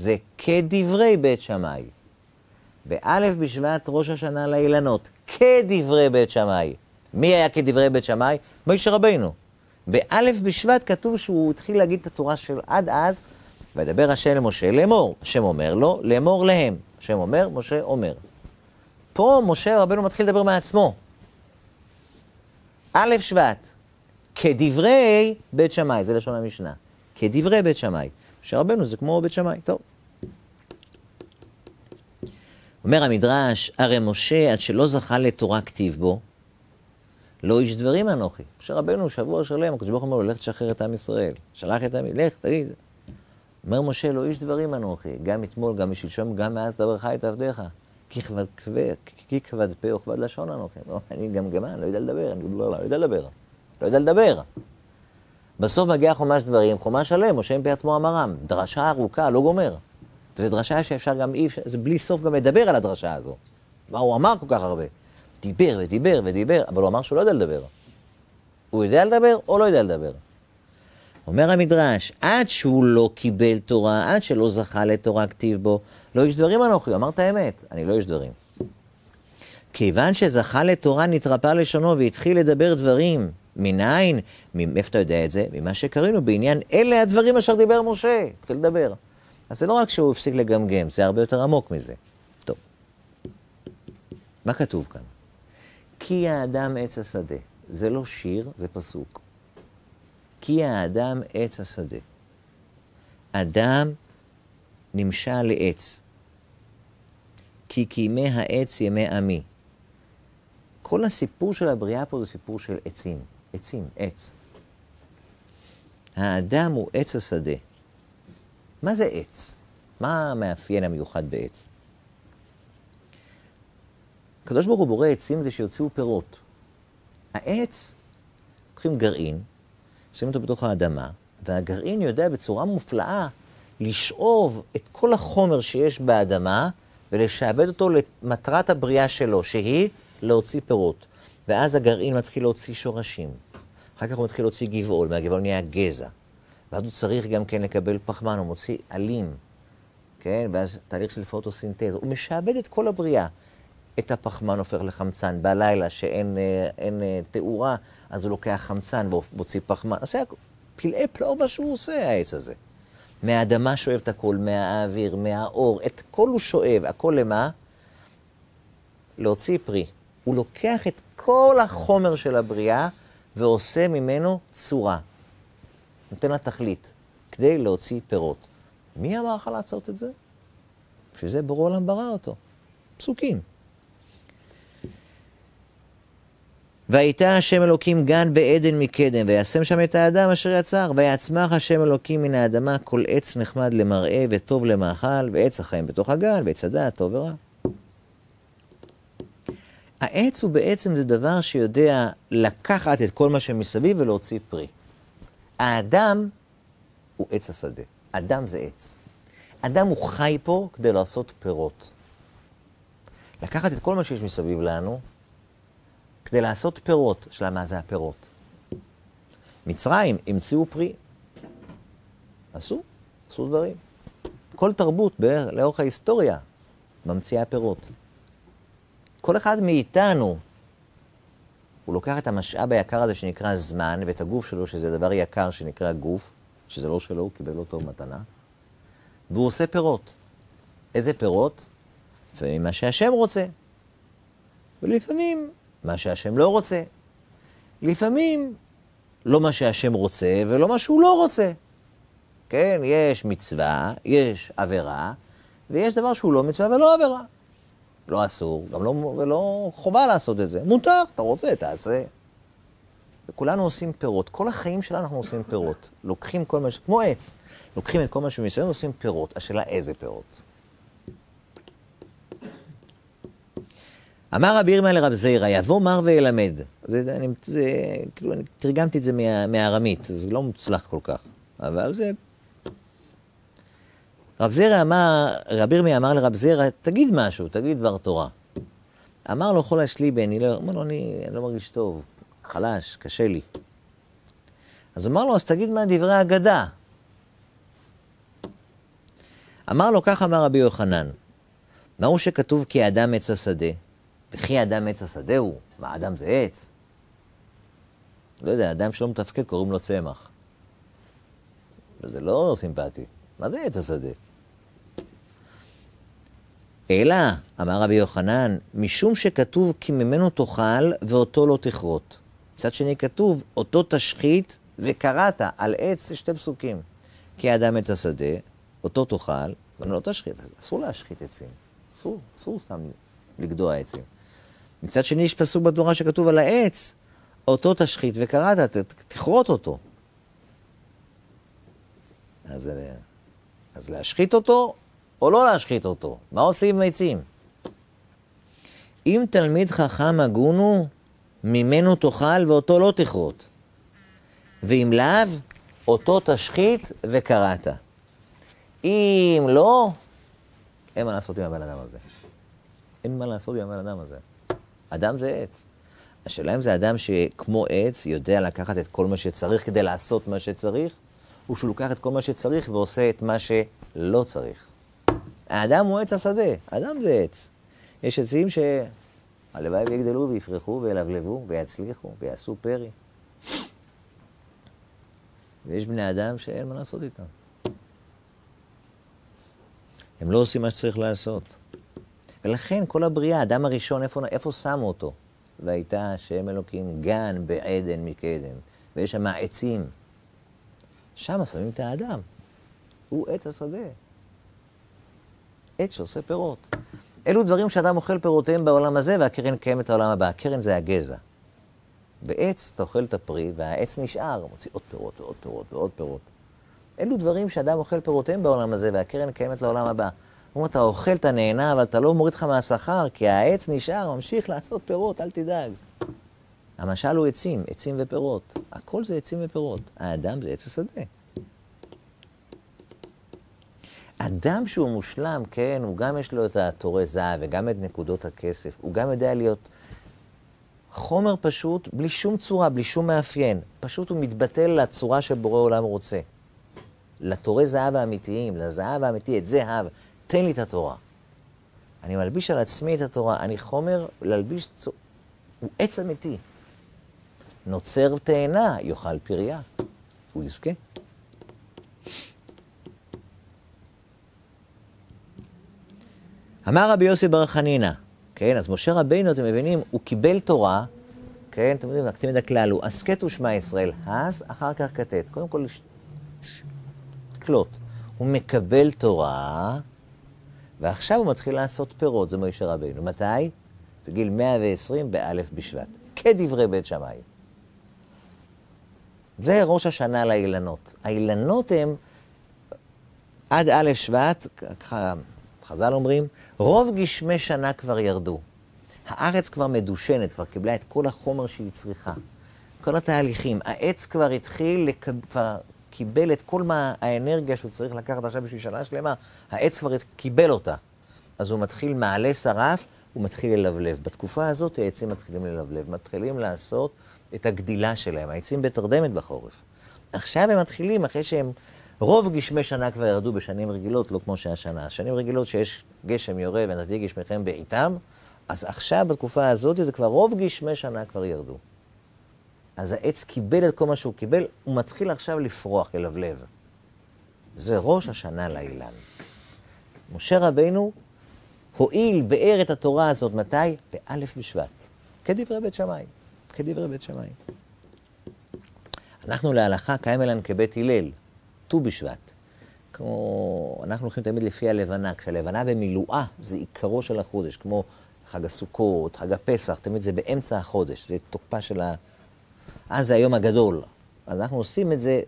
זה כדברי בית שמאי. באלף בשבט ראש השנה לאילנות, כדברי בית שמאי. מי היה כדברי בית שמאי? מוישה רבינו. באלף בשבט כתוב שהוא התחיל להגיד את התורה של עד אז, וידבר השם למשה לאמור. השם אומר לו, לאמור להם. השם אומר, משה אומר. פה משה רבנו מתחיל לדבר מעצמו. א' שבט, כדברי בית שמאי, זה לשון המשנה. כדברי בית שמאי. משה רבנו זה כמו בית שמאי, טוב. אומר המדרש, הרי משה, עד שלא זכה לתורה כתיב בו, לא איש דברים אנוכי. משה רבנו, שבוע שלם, הקדוש ברוך הוא אומר לו, לך תשחרר את עם ישראל. שלח את עם, לך, תגיד. אומר משה, לא איש דברים אנוכי, גם אתמול, גם משלשום, גם מאז דברך את עבדיך. כי כבד, כי כבד פה וכבד לשון אנוכי. אני גם גמל, לא יודע לדבר, אני לא, לא יודע לדבר. לא יודע לדבר. בסוף מגיע חומש דברים, חומש שלם, משה מפי עצמו אמרם. דרשה ארוכה, לא גומר. וזו דרשה שאפשר גם אי אפשר, זה בלי סוף גם לדבר על הדרשה הזו. מה הוא אמר כל כך הרבה? דיבר ודיבר ודיבר, אבל הוא אמר שהוא לא יודע לדבר. הוא יודע לדבר או לא יודע לדבר? אומר המדרש, עד שהוא לא קיבל תורה, עד שלא זכה לתורה כתיב בו, לא איש דברים אנוכי, הוא אמר את האמת, אני לא איש דברים. כיוון שזכה לתורה נתרפא לשונו והתחיל לדבר דברים, מניין? מאיפה אתה יודע את זה? ממה שקראנו בעניין אלה הדברים אשר דיבר משה, התחיל לדבר. אז זה לא רק שהוא הפסיק לגמגם, זה הרבה יותר עמוק מזה. טוב. מה כתוב כאן? כי האדם עץ השדה. זה לא שיר, זה פסוק. כי האדם עץ השדה. אדם נמשל לעץ. כי כימי העץ ימי עמי. כל הסיפור של הבריאה פה זה סיפור של עצים. עצים, עץ. האדם הוא עץ השדה. מה זה עץ? מה המאפיין המיוחד בעץ? הקדוש ברוך הוא בורא עצים כדי שיוציאו פירות. העץ, לוקחים גרעין, שמים אותו בתוך האדמה, והגרעין יודע בצורה מופלאה לשאוב את כל החומר שיש באדמה ולשעבד אותו למטרת הבריאה שלו, שהיא להוציא פירות. ואז הגרעין מתחיל להוציא שורשים. אחר כך הוא מתחיל להוציא גבעול, מהגבעול נהיה גזע. ואז הוא צריך גם כן לקבל פחמן, הוא מוציא עלים, כן? ואז תהליך של פוטוסינתזה. הוא משעבד את כל הבריאה. את הפחמן הופך לחמצן. בלילה שאין אה, אין, אה, תאורה, אז הוא לוקח חמצן ומוציא פחמן. זה פלאי פלאו מה שהוא עושה, העץ הזה. מהאדמה שואב את הכל, מהאוויר, מהאור, את הכל הוא שואב. הכל למה? להוציא פרי. הוא לוקח את כל החומר של הבריאה ועושה ממנו צורה. נותן לה תכלית, כדי להוציא פירות. מי אמר לך לעשות את זה? בשביל זה ברור העולם ברא אותו. פסוקים. והייתה השם אלוקים גן בעדן מקדם, וישם שם את האדם אשר יצר, ויצמח השם אלוקים מן האדמה כל עץ נחמד למראה וטוב למאכל, ועץ החיים בתוך הגן, ועץ הדעת טוב ורע. העץ הוא בעצם זה דבר שיודע לקחת את כל מה שמסביב ולהוציא פרי. האדם הוא עץ השדה. אדם זה עץ. אדם הוא חי פה כדי לעשות פירות. לקחת את כל מה שיש מסביב לנו, כדי לעשות פירות. השאלה מה זה הפירות? מצרים המציאו פרי. עשו, עשו דברים. כל תרבות לאורך ההיסטוריה ממציאה פירות. כל אחד מאיתנו, הוא לוקח את המשאב היקר הזה שנקרא זמן, ואת הגוף שלו, שזה דבר יקר שנקרא גוף, שזה לא שלו, הוא קיבל אותו מתנה, והוא עושה פירות. איזה פירות? לפעמים מה שהשם רוצה, ולפעמים מה שהשם לא רוצה. לפעמים לא מה שהשם רוצה ולא מה שהוא לא רוצה. כן, יש מצווה, יש עבירה, ויש דבר שהוא לא מצווה ולא עבירה. לא אסור, גם לא, ולא חובה לעשות את זה. מותר, אתה רוצה, תעשה. וכולנו עושים פירות. כל החיים שלנו אנחנו עושים פירות. לוקחים כל מה ש... כמו עץ. לוקחים את כל מה שמסוים ועושים פירות. השאלה איזה פירות. אמר רבי ירמיה לרב זיירא, יבוא מר וילמד. זה, אני, זה, כאילו, אני תרגמתי את זה מה, מהארמית, זה לא מוצלח כל כך, אבל זה... רב זיירא אמר, רבי ירמיה אמר לרב זיירא, תגיד משהו, תגיד דבר תורה. אמר לו חולה שליבי, אני לא, אמר לו, אני, אני לא מרגיש טוב, חלש, קשה לי. אז אמר לו, אז תגיד מה דברי אגדה. אמר לו, כך אמר רבי יוחנן, מהו שכתוב כי האדם עץ השדה? וכי האדם עץ השדה הוא? מה, האדם זה עץ? לא יודע, אדם שלא מתפקד קוראים לו צמח. וזה לא סימפטי. מה זה עץ השדה? אלא, אמר רבי יוחנן, משום שכתוב כי ממנו תאכל ואותו לא תכרות. מצד שני כתוב, אותו תשחית וקראת על עץ שתי פסוקים. כי האדם עץ השדה, אותו תאכל, אבל לא תשחית. אסור להשחית עצים. אסור, אסור סתם לגדוע עצים. מצד שני, יש פסוק בתורה שכתוב על העץ, אותו תשחית וקראת, תכרות אותו. אז, אז להשחית אותו או לא להשחית אותו? מה עושים עם עצים? אם תלמיד חכם הגון הוא, ממנו תאכל ואותו לא תכרות. ואם לאו, אותו תשחית וקראת. אם לא, אין מה לעשות עם הבן אדם הזה. אין מה לעשות עם הבן אדם הזה. אדם זה עץ. השאלה אם זה אדם שכמו עץ יודע לקחת את כל מה שצריך כדי לעשות מה שצריך, או שהוא לוקח את כל מה שצריך ועושה את מה שלא צריך. האדם הוא עץ השדה, האדם זה עץ. יש עצים שהלוואי ויגדלו ויפרחו וילבלבו ויצליחו ויעשו פרי. ויש בני אדם שאין מה לעשות איתם. הם לא עושים מה שצריך לעשות. ולכן כל הבריאה, האדם הראשון, איפה, איפה שמו אותו? והייתה השם אלוקים גן בעדן מקדם, ויש שם עצים. שם שמים את האדם. הוא עץ השדה. עץ שעושה פירות. אלו דברים שאדם אוכל פירותיהם בעולם הזה, והקרן קיימת לעולם הבא. הקרן זה הגזע. בעץ אתה אוכל את הפרי, והעץ נשאר, מוציא עוד פירות ועוד פירות ועוד פירות. אלו דברים שאדם אוכל פירותיהם בעולם הזה, והקרן קיימת לעולם הבא. אומר, אתה אוכל, אתה נהנה, אבל אתה לא מוריד לך מהשכר, כי העץ נשאר, ממשיך לעשות פירות, אל תדאג. המשל הוא עצים, עצים ופירות. הכל זה עצים ופירות. האדם זה עץ השדה. אדם שהוא מושלם, כן, הוא גם יש לו את התורי זהב וגם את נקודות הכסף. הוא גם יודע להיות חומר פשוט, בלי שום צורה, בלי שום מאפיין. פשוט הוא מתבטל לצורה שבורא עולם רוצה. לתורי זהב האמיתיים, לזהב האמיתי, את זהב, תן לי את התורה. אני מלביש על עצמי את התורה, אני חומר להלביש, הוא עץ אמיתי. נוצר תאנה, יאכל פריה, הוא יזכה. אמר רבי יוסי בר חנינא, כן, אז משה רבינו, אתם מבינים, הוא קיבל תורה, כן, אתם יודעים, נקטים את הכלל, הוא הסכת ושמע ישראל, הס, אחר כך כתת. קודם כל, קלוט. הוא מקבל תורה, ועכשיו הוא מתחיל לעשות פירות, זה משה רבינו. מתי? בגיל 120 באלף בשבט, כדברי בית שמאי. זה ראש השנה לאילנות. האילנות הם עד א' שבט, ככה חז"ל אומרים, רוב גשמי שנה כבר ירדו. הארץ כבר מדושנת, כבר קיבלה את כל החומר שהיא צריכה. כל התהליכים. העץ כבר התחיל, לקב... כבר קיבל את כל מה האנרגיה שהוא צריך לקחת עכשיו בשביל שנה שלמה, העץ כבר קיבל אותה. אז הוא מתחיל מעלה שרף, הוא מתחיל ללבלב. בתקופה הזאת העצים מתחילים ללבלב, מתחילים לעשות את הגדילה שלהם. העצים בתרדמת בחורף. עכשיו הם מתחילים, אחרי שהם רוב גשמי שנה כבר ירדו בשנים רגילות, לא כמו שהשנה. שנים רגילות שיש גשם יורד ונתתי גשמיכם בעיתם, אז עכשיו, בתקופה הזאת, זה כבר רוב גשמי שנה כבר ירדו. אז העץ קיבל את כל מה שהוא קיבל, הוא מתחיל עכשיו לפרוח, ללבלב. זה ראש השנה לאילן. משה רבינו הואיל באר את התורה הזאת, מתי? באלף בשבט. כדברי בית שמאי. כדברי בית שמאי. אנחנו להלכה קיים אלן כבית הלל. ט"ו בשבט. כמו, אנחנו הולכים תמיד לפי הלבנה, כשהלבנה במילואה זה עיקרו של החודש, כמו חג הסוכות, חג הפסח, תמיד זה באמצע החודש, זה תוקפה של ה... אז זה היום הגדול. אז אנחנו עושים את זה,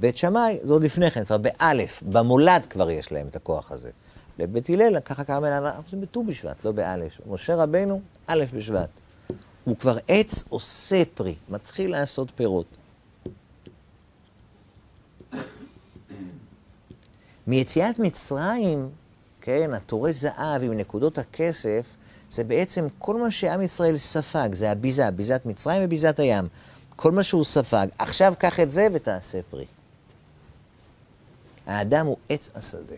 בית שמאי, זה עוד לפני כן, כבר באלף, במולד כבר יש להם את הכוח הזה. לבית הלל, ככה קרא מלאכה, אנחנו עושים בט"ו בשבט, לא באלף. משה רבנו, א' בשבט. הוא כבר עץ עושה פרי, מתחיל לעשות פירות. מיציאת מצרים, כן, התורי זהב עם נקודות הכסף, זה בעצם כל מה שעם ישראל ספג, זה הביזה, ביזת מצרים וביזת הים. כל מה שהוא ספג, עכשיו קח את זה ותעשה פרי. האדם הוא עץ השדה.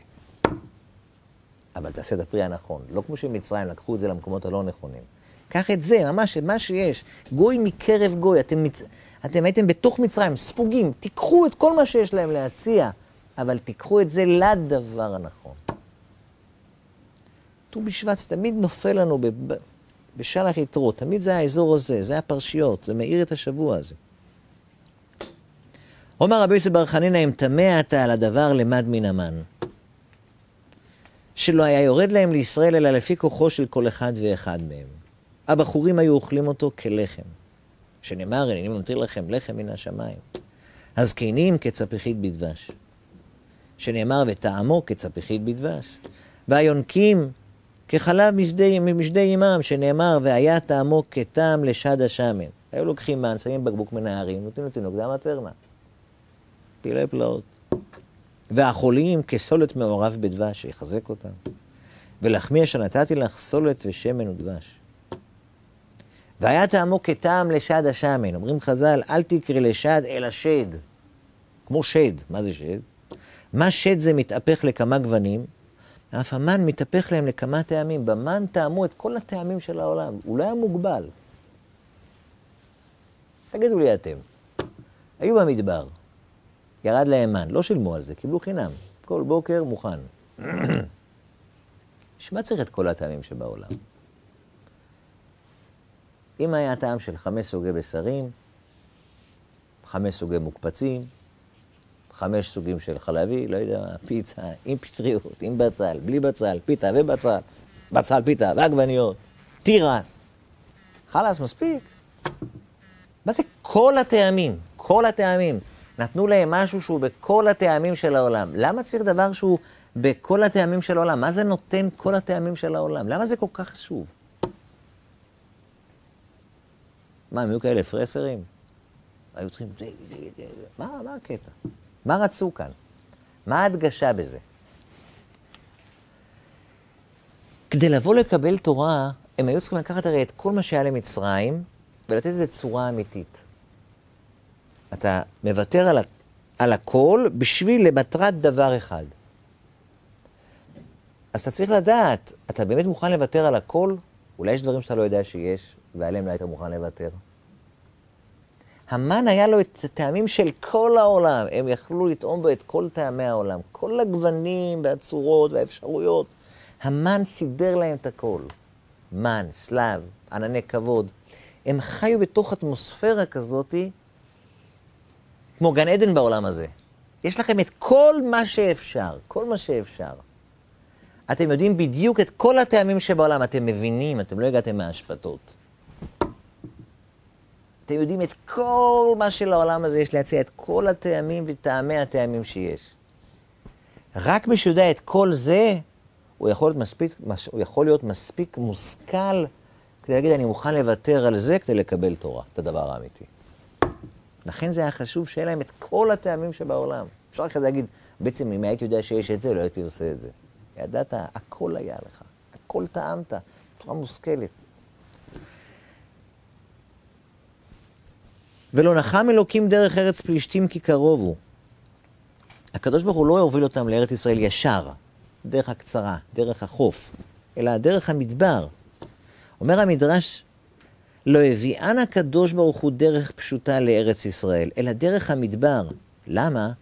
אבל תעשה את הפרי הנכון. לא כמו שמצרים לקחו את זה למקומות הלא נכונים. קח את זה, ממש, מה שיש. גוי מקרב גוי. אתם, מצ... אתם הייתם בתוך מצרים, ספוגים. תיקחו את כל מה שיש להם להציע, אבל תיקחו את זה לדבר הנכון. ט"ו בשבט תמיד נופל לנו ב... בשלח יתרו, תמיד זה האזור הזה, זה הפרשיות, זה מאיר את השבוע הזה. אומר רבי יוסף בר חנינא, אם טמא אתה על הדבר למד מן המן. שלא היה יורד להם לישראל אלא לפי כוחו של כל אחד ואחד מהם. הבחורים היו אוכלים אותו כלחם, שנאמר, הנני ממטיר לכם לחם מן השמיים. הזקנים כצפיחית בדבש, שנאמר, וטעמו כצפיחית בדבש. והיונקים כחלב משדי עמם, שנאמר, והיה טעמו כטעם לשד השמן. היו לוקחים מן, שמים בקבוק מנערים, נותנים לתינוק, זה המטרנה. פילי פלאות. והחולים כסולת מעורב בדבש, שיחזק אותם. ולחמי אשר נתתי לך סולת ושמן ודבש. והיה טעמו כטעם לשד השמן. אומרים חז"ל, אל תקרא לשד אלא שד. כמו שד. מה זה שד? מה שד זה מתהפך לכמה גוונים, אף המן מתהפך להם לכמה טעמים. במן טעמו את כל הטעמים של העולם. הוא לא היה מוגבל. תגידו לי אתם, היו במדבר, ירד להם מן, לא שילמו על זה, קיבלו חינם. כל בוקר מוכן. בשביל מה צריך את כל הטעמים שבעולם? אם היה טעם של חמש סוגי בשרים, חמש סוגי מוקפצים, חמש סוגים של חלבי, לא יודע מה, פיצה, עם פטריות, עם בצל, בלי בצל, פיתה ובצל, בצל, פיתה ועגבניות, תירס. חלאס, מספיק. מה זה כל הטעמים? כל הטעמים. נתנו להם משהו שהוא בכל הטעמים של העולם. למה צריך דבר שהוא בכל הטעמים של העולם? מה זה נותן כל הטעמים של העולם? למה זה כל כך חשוב? מה, הם היו כאלה פרסרים? היו צריכים... מה, מה הקטע? מה רצו כאן? מה ההדגשה בזה? כדי לבוא לקבל תורה, הם היו צריכים לקחת הרי את כל מה שהיה למצרים ולתת לזה צורה אמיתית. אתה מוותר על, על הכל בשביל למטרת דבר אחד. אז אתה צריך לדעת, אתה באמת מוכן לוותר על הכל? אולי יש דברים שאתה לא יודע שיש, ועליהם לא היית מוכן לוותר. המן היה לו את הטעמים של כל העולם, הם יכלו לטעום בו את כל טעמי העולם, כל הגוונים והצורות והאפשרויות. המן סידר להם את הכל. מן, סלב, ענני כבוד. הם חיו בתוך אטמוספירה כזאתי, כמו גן עדן בעולם הזה. יש לכם את כל מה שאפשר, כל מה שאפשר. אתם יודעים בדיוק את כל הטעמים שבעולם, אתם מבינים, אתם לא הגעתם מהאשפתות. אתם יודעים את כל מה שלעולם הזה יש להציע, את כל הטעמים וטעמי הטעמים שיש. רק מי שיודע את כל זה, הוא יכול להיות מספיק, הוא יכול להיות מספיק מושכל כדי להגיד, אני מוכן לוותר על זה כדי לקבל תורה, את הדבר האמיתי. לכן זה היה חשוב שיהיה להם את כל הטעמים שבעולם. אפשר כזה להגיד, בעצם אם הייתי יודע שיש את זה, לא הייתי עושה את זה. ידעת, הכל היה לך, הכל טעמת, בצורה מושכלת. ולא נחם אלוקים דרך ארץ פלישתים כי קרוב הוא. הקדוש ברוך הוא לא הוביל אותם לארץ ישראל ישר, דרך הקצרה, דרך החוף, אלא דרך המדבר. אומר המדרש, לא הביאן הקדוש ברוך הוא דרך פשוטה לארץ ישראל, אלא דרך המדבר. למה?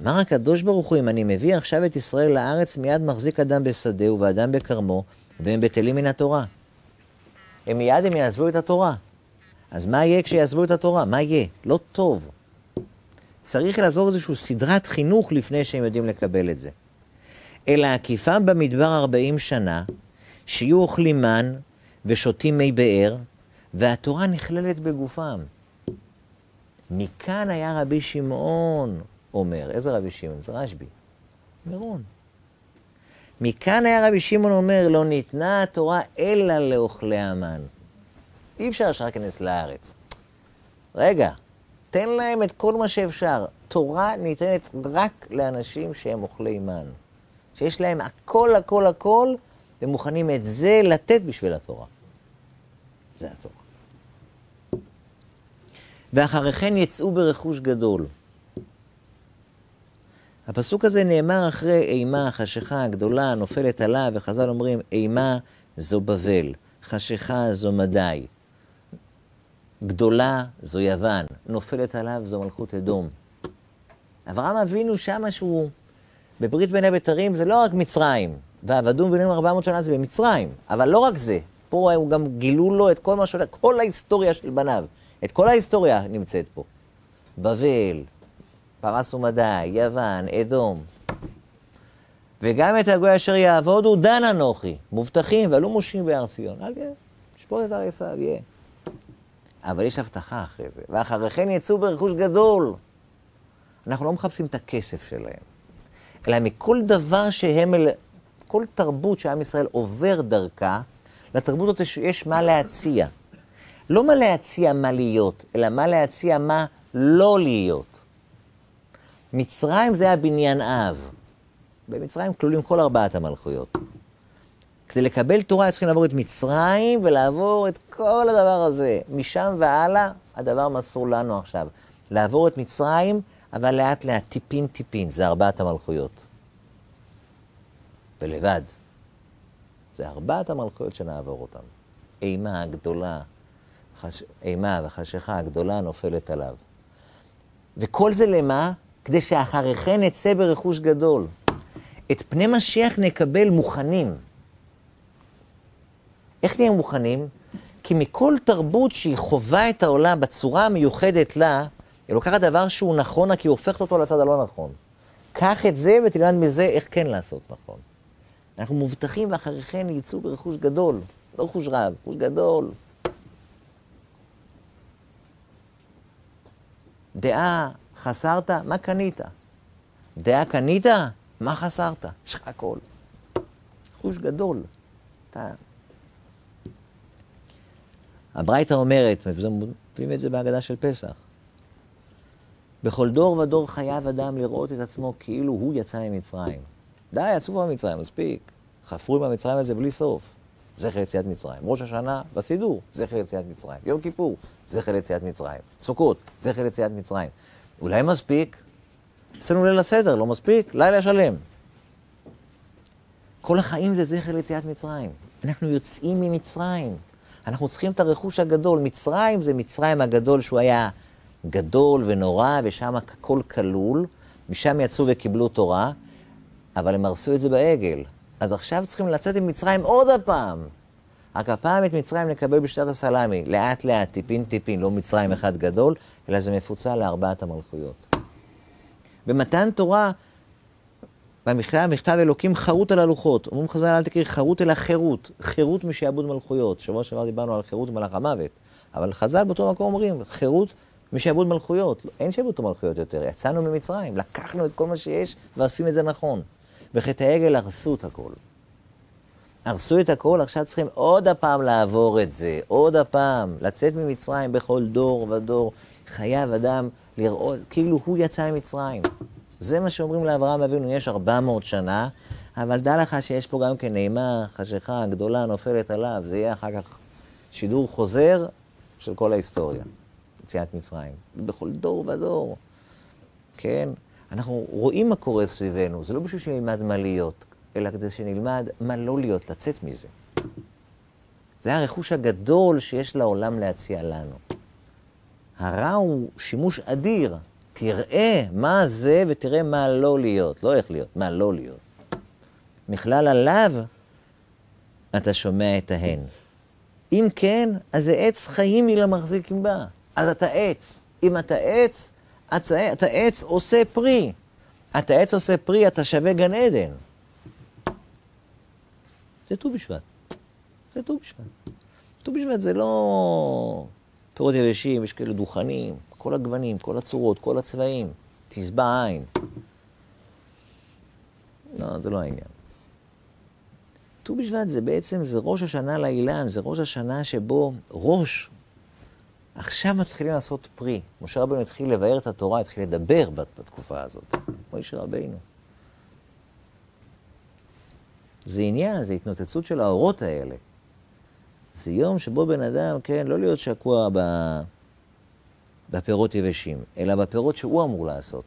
אמר הקדוש ברוך הוא, אם אני מביא עכשיו את ישראל לארץ, מיד מחזיק אדם בשדה ואדם בכרמו, והם בטלים מן התורה. הם מיד הם יעזבו את התורה. אז מה יהיה כשיעזבו את התורה? מה יהיה? לא טוב. צריך לעזור איזושהי סדרת חינוך לפני שהם יודעים לקבל את זה. אלא עקיפם במדבר ארבעים שנה, שיהיו אוכלים מן ושותים מי באר, והתורה נכללת בגופם. מכאן היה רבי שמעון אומר, איזה רבי שמעון? זה רשב"י. מירון. מכאן היה רבי שמעון אומר, לא ניתנה התורה אלא לאוכלי המן. אי אפשר ישר להיכנס לארץ. רגע, תן להם את כל מה שאפשר. תורה ניתנת רק לאנשים שהם אוכלי מן. שיש להם הכל, הכל, הכל, ומוכנים את זה לתת בשביל התורה. זה התורה. ואחרי כן יצאו ברכוש גדול. הפסוק הזה נאמר אחרי אימה, חשיכה הגדולה, נופלת עליו, וחז"ל אומרים, אימה זו בבל, חשיכה זו מדי, גדולה זו יוון, נופלת עליו זו מלכות אדום. אברהם אבינו שמה שהוא, בברית בין הבתרים זה לא רק מצרים, ועבדום ובנים 400 שנה זה במצרים, אבל לא רק זה, פה הוא גם גילו לו את כל מה שהולך, כל ההיסטוריה של בניו, את כל ההיסטוריה נמצאת פה. בבל, פרס ומדי, יוון, אדום. וגם את הגוי אשר יעבודו דן אנוכי, מובטחים, ועלו מושים בהר ציון. אל תהיה, שפוט את הר עשיו, יהיה. אבל יש הבטחה אחרי זה. ואחרי כן יצאו ברכוש גדול. אנחנו לא מחפשים את הכסף שלהם, אלא מכל דבר שהם, כל תרבות שעם ישראל עובר דרכה, לתרבות הזאת יש מה להציע. לא מה להציע מה להיות, אלא מה להציע מה לא להיות. מצרים זה היה בניין אב. במצרים כלולים כל ארבעת המלכויות. כדי לקבל תורה צריכים לעבור את מצרים ולעבור את כל הדבר הזה. משם והלאה, הדבר מסור לנו עכשיו. לעבור את מצרים, אבל לאט לאט, טיפין טיפין, זה ארבעת המלכויות. ולבד. זה ארבעת המלכויות שנעבור אותן. אימה הגדולה, חש... אימה וחשיכה הגדולה נופלת עליו. וכל זה למה? כדי שאחרי כן נצא ברכוש גדול. את פני משיח נקבל מוכנים. איך נהיה מוכנים? כי מכל תרבות שהיא חווה את העולם בצורה המיוחדת לה, היא לוקחת דבר שהוא נכון, כי היא הופכת אותו לצד הלא נכון. קח את זה ותלמד מזה איך כן לעשות נכון. אנחנו מובטחים ואחרי כן יצאו ברכוש גדול, לא רכוש רב, רכוש גדול. דעה חסרת, מה קנית? דעה קנית, מה חסרת? יש לך הכל. רכוש גדול. אתה... הברייתא אומרת, מביאים את זה בהגדה של פסח, בכל דור ודור חייב אדם לראות את עצמו כאילו הוא יצא ממצרים. די, יצאו במצרים, מספיק. חפרו עם המצרים הזה בלי סוף. זכר יציאת מצרים. ראש השנה בסידור, זכר יציאת מצרים. יום כיפור, זכר יציאת מצרים. סוכות, זכר יציאת מצרים. אולי מספיק? עשינו ליל הסדר, לא מספיק? לילה שלם. כל החיים זה זכר ליציאת מצרים. אנחנו יוצאים ממצרים. אנחנו צריכים את הרכוש הגדול. מצרים זה מצרים הגדול שהוא היה גדול ונורא, ושם הכל כלול. משם יצאו וקיבלו תורה, אבל הם הרסו את זה בעגל. אז עכשיו צריכים לצאת עם מצרים עוד הפעם. רק הפעם את מצרים נקבל בשיטת הסלאמי, לאט לאט, טיפין טיפין, לא מצרים אחד גדול, אלא זה מפוצל לארבעת המלכויות. במתן תורה, במכתב, מכתב אלוקים חרוט על הלוחות. אומרים חז"ל, אל תקריא חרוט אלא חירות, חירות משעבוד מלכויות. שבוע שעבר דיברנו על חירות מלאך המוות. אבל חז"ל באותו מקום אומרים, חירות משעבוד מלכויות. אין שעבוד מלכויות יותר, יצאנו ממצרים, לקחנו את כל מה שיש ועושים את זה נכון. בחטא העגל הרסו את הכל. הרסו את הכל, עכשיו צריכים עוד הפעם לעבור את זה, עוד הפעם, לצאת ממצרים בכל דור ודור. חייב אדם לראות, כאילו הוא יצא ממצרים. זה מה שאומרים לאברהם אבינו, יש 400 שנה, אבל דע לך שיש פה גם כן אימה, חשיכה גדולה נופלת עליו, זה יהיה אחר כך שידור חוזר של כל ההיסטוריה, יציאת מצרים. בכל דור ודור, כן? אנחנו רואים מה קורה סביבנו, זה לא בשביל שנלמד מה להיות, אלא כדי שנלמד מה לא להיות, לצאת מזה. זה הרכוש הגדול שיש לעולם להציע לנו. הרע הוא שימוש אדיר. תראה מה זה ותראה מה לא להיות. לא איך להיות, מה לא להיות. מכלל עליו אתה שומע את ההן. אם כן, אז זה עץ חיים היא למחזיקים בה. אז אתה עץ. אם אתה עץ, אתה עץ עושה פרי. אתה עץ עושה פרי, אתה שווה גן עדן. זה ט"ו בשבט. זה ט"ו בשבט. ט"ו בשבט זה לא פירות יבשים, יש כאלה דוכנים, כל הגוונים, כל הצורות, כל הצבעים, תשבע עין. לא, זה לא העניין. ט"ו בשבט זה בעצם, זה ראש השנה לאילן, זה ראש השנה שבו ראש, עכשיו מתחילים לעשות פרי. משה רבנו התחיל לבאר את התורה, התחיל לדבר בתקופה הזאת. מוישה רבינו. זה עניין, זה התנוצצות של האורות האלה. זה יום שבו בן אדם, כן, לא להיות שקוע ב... בפירות יבשים, אלא בפירות שהוא אמור לעשות.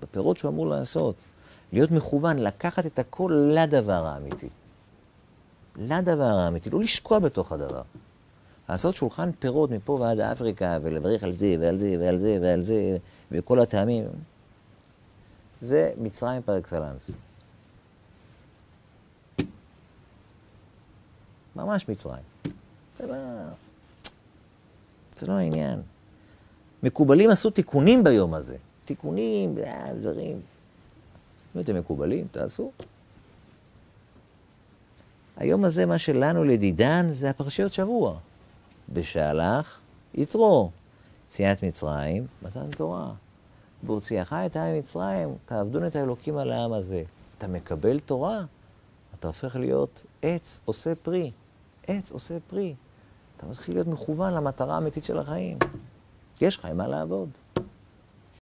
בפירות שהוא אמור לעשות. להיות מכוון, לקחת את הכל לדבר האמיתי. לדבר האמיתי, לא לשקוע בתוך הדבר. לעשות שולחן פירות מפה ועד אפריקה, ולברך על זה ועל זה ועל זה ועל זה, וכל הטעמים. זה מצרים פר אקסלנס. ממש מצרים. זה לא... זה לא העניין. מקובלים עשו תיקונים ביום הזה. תיקונים, אה, דברים. אם אתם מקובלים, תעשו. היום הזה, מה שלנו לדידן, זה הפרשיות שבוע. בשלח, יתרו. יציאת מצרים, מתן תורה. בהוציאך את העם ממצרים, תעבדון את האלוקים על העם הזה. אתה מקבל תורה, אתה הופך להיות עץ עושה פרי. עץ עושה פרי. אתה מתחיל להיות מכוון למטרה האמיתית של החיים. יש לך עם מה לעבוד.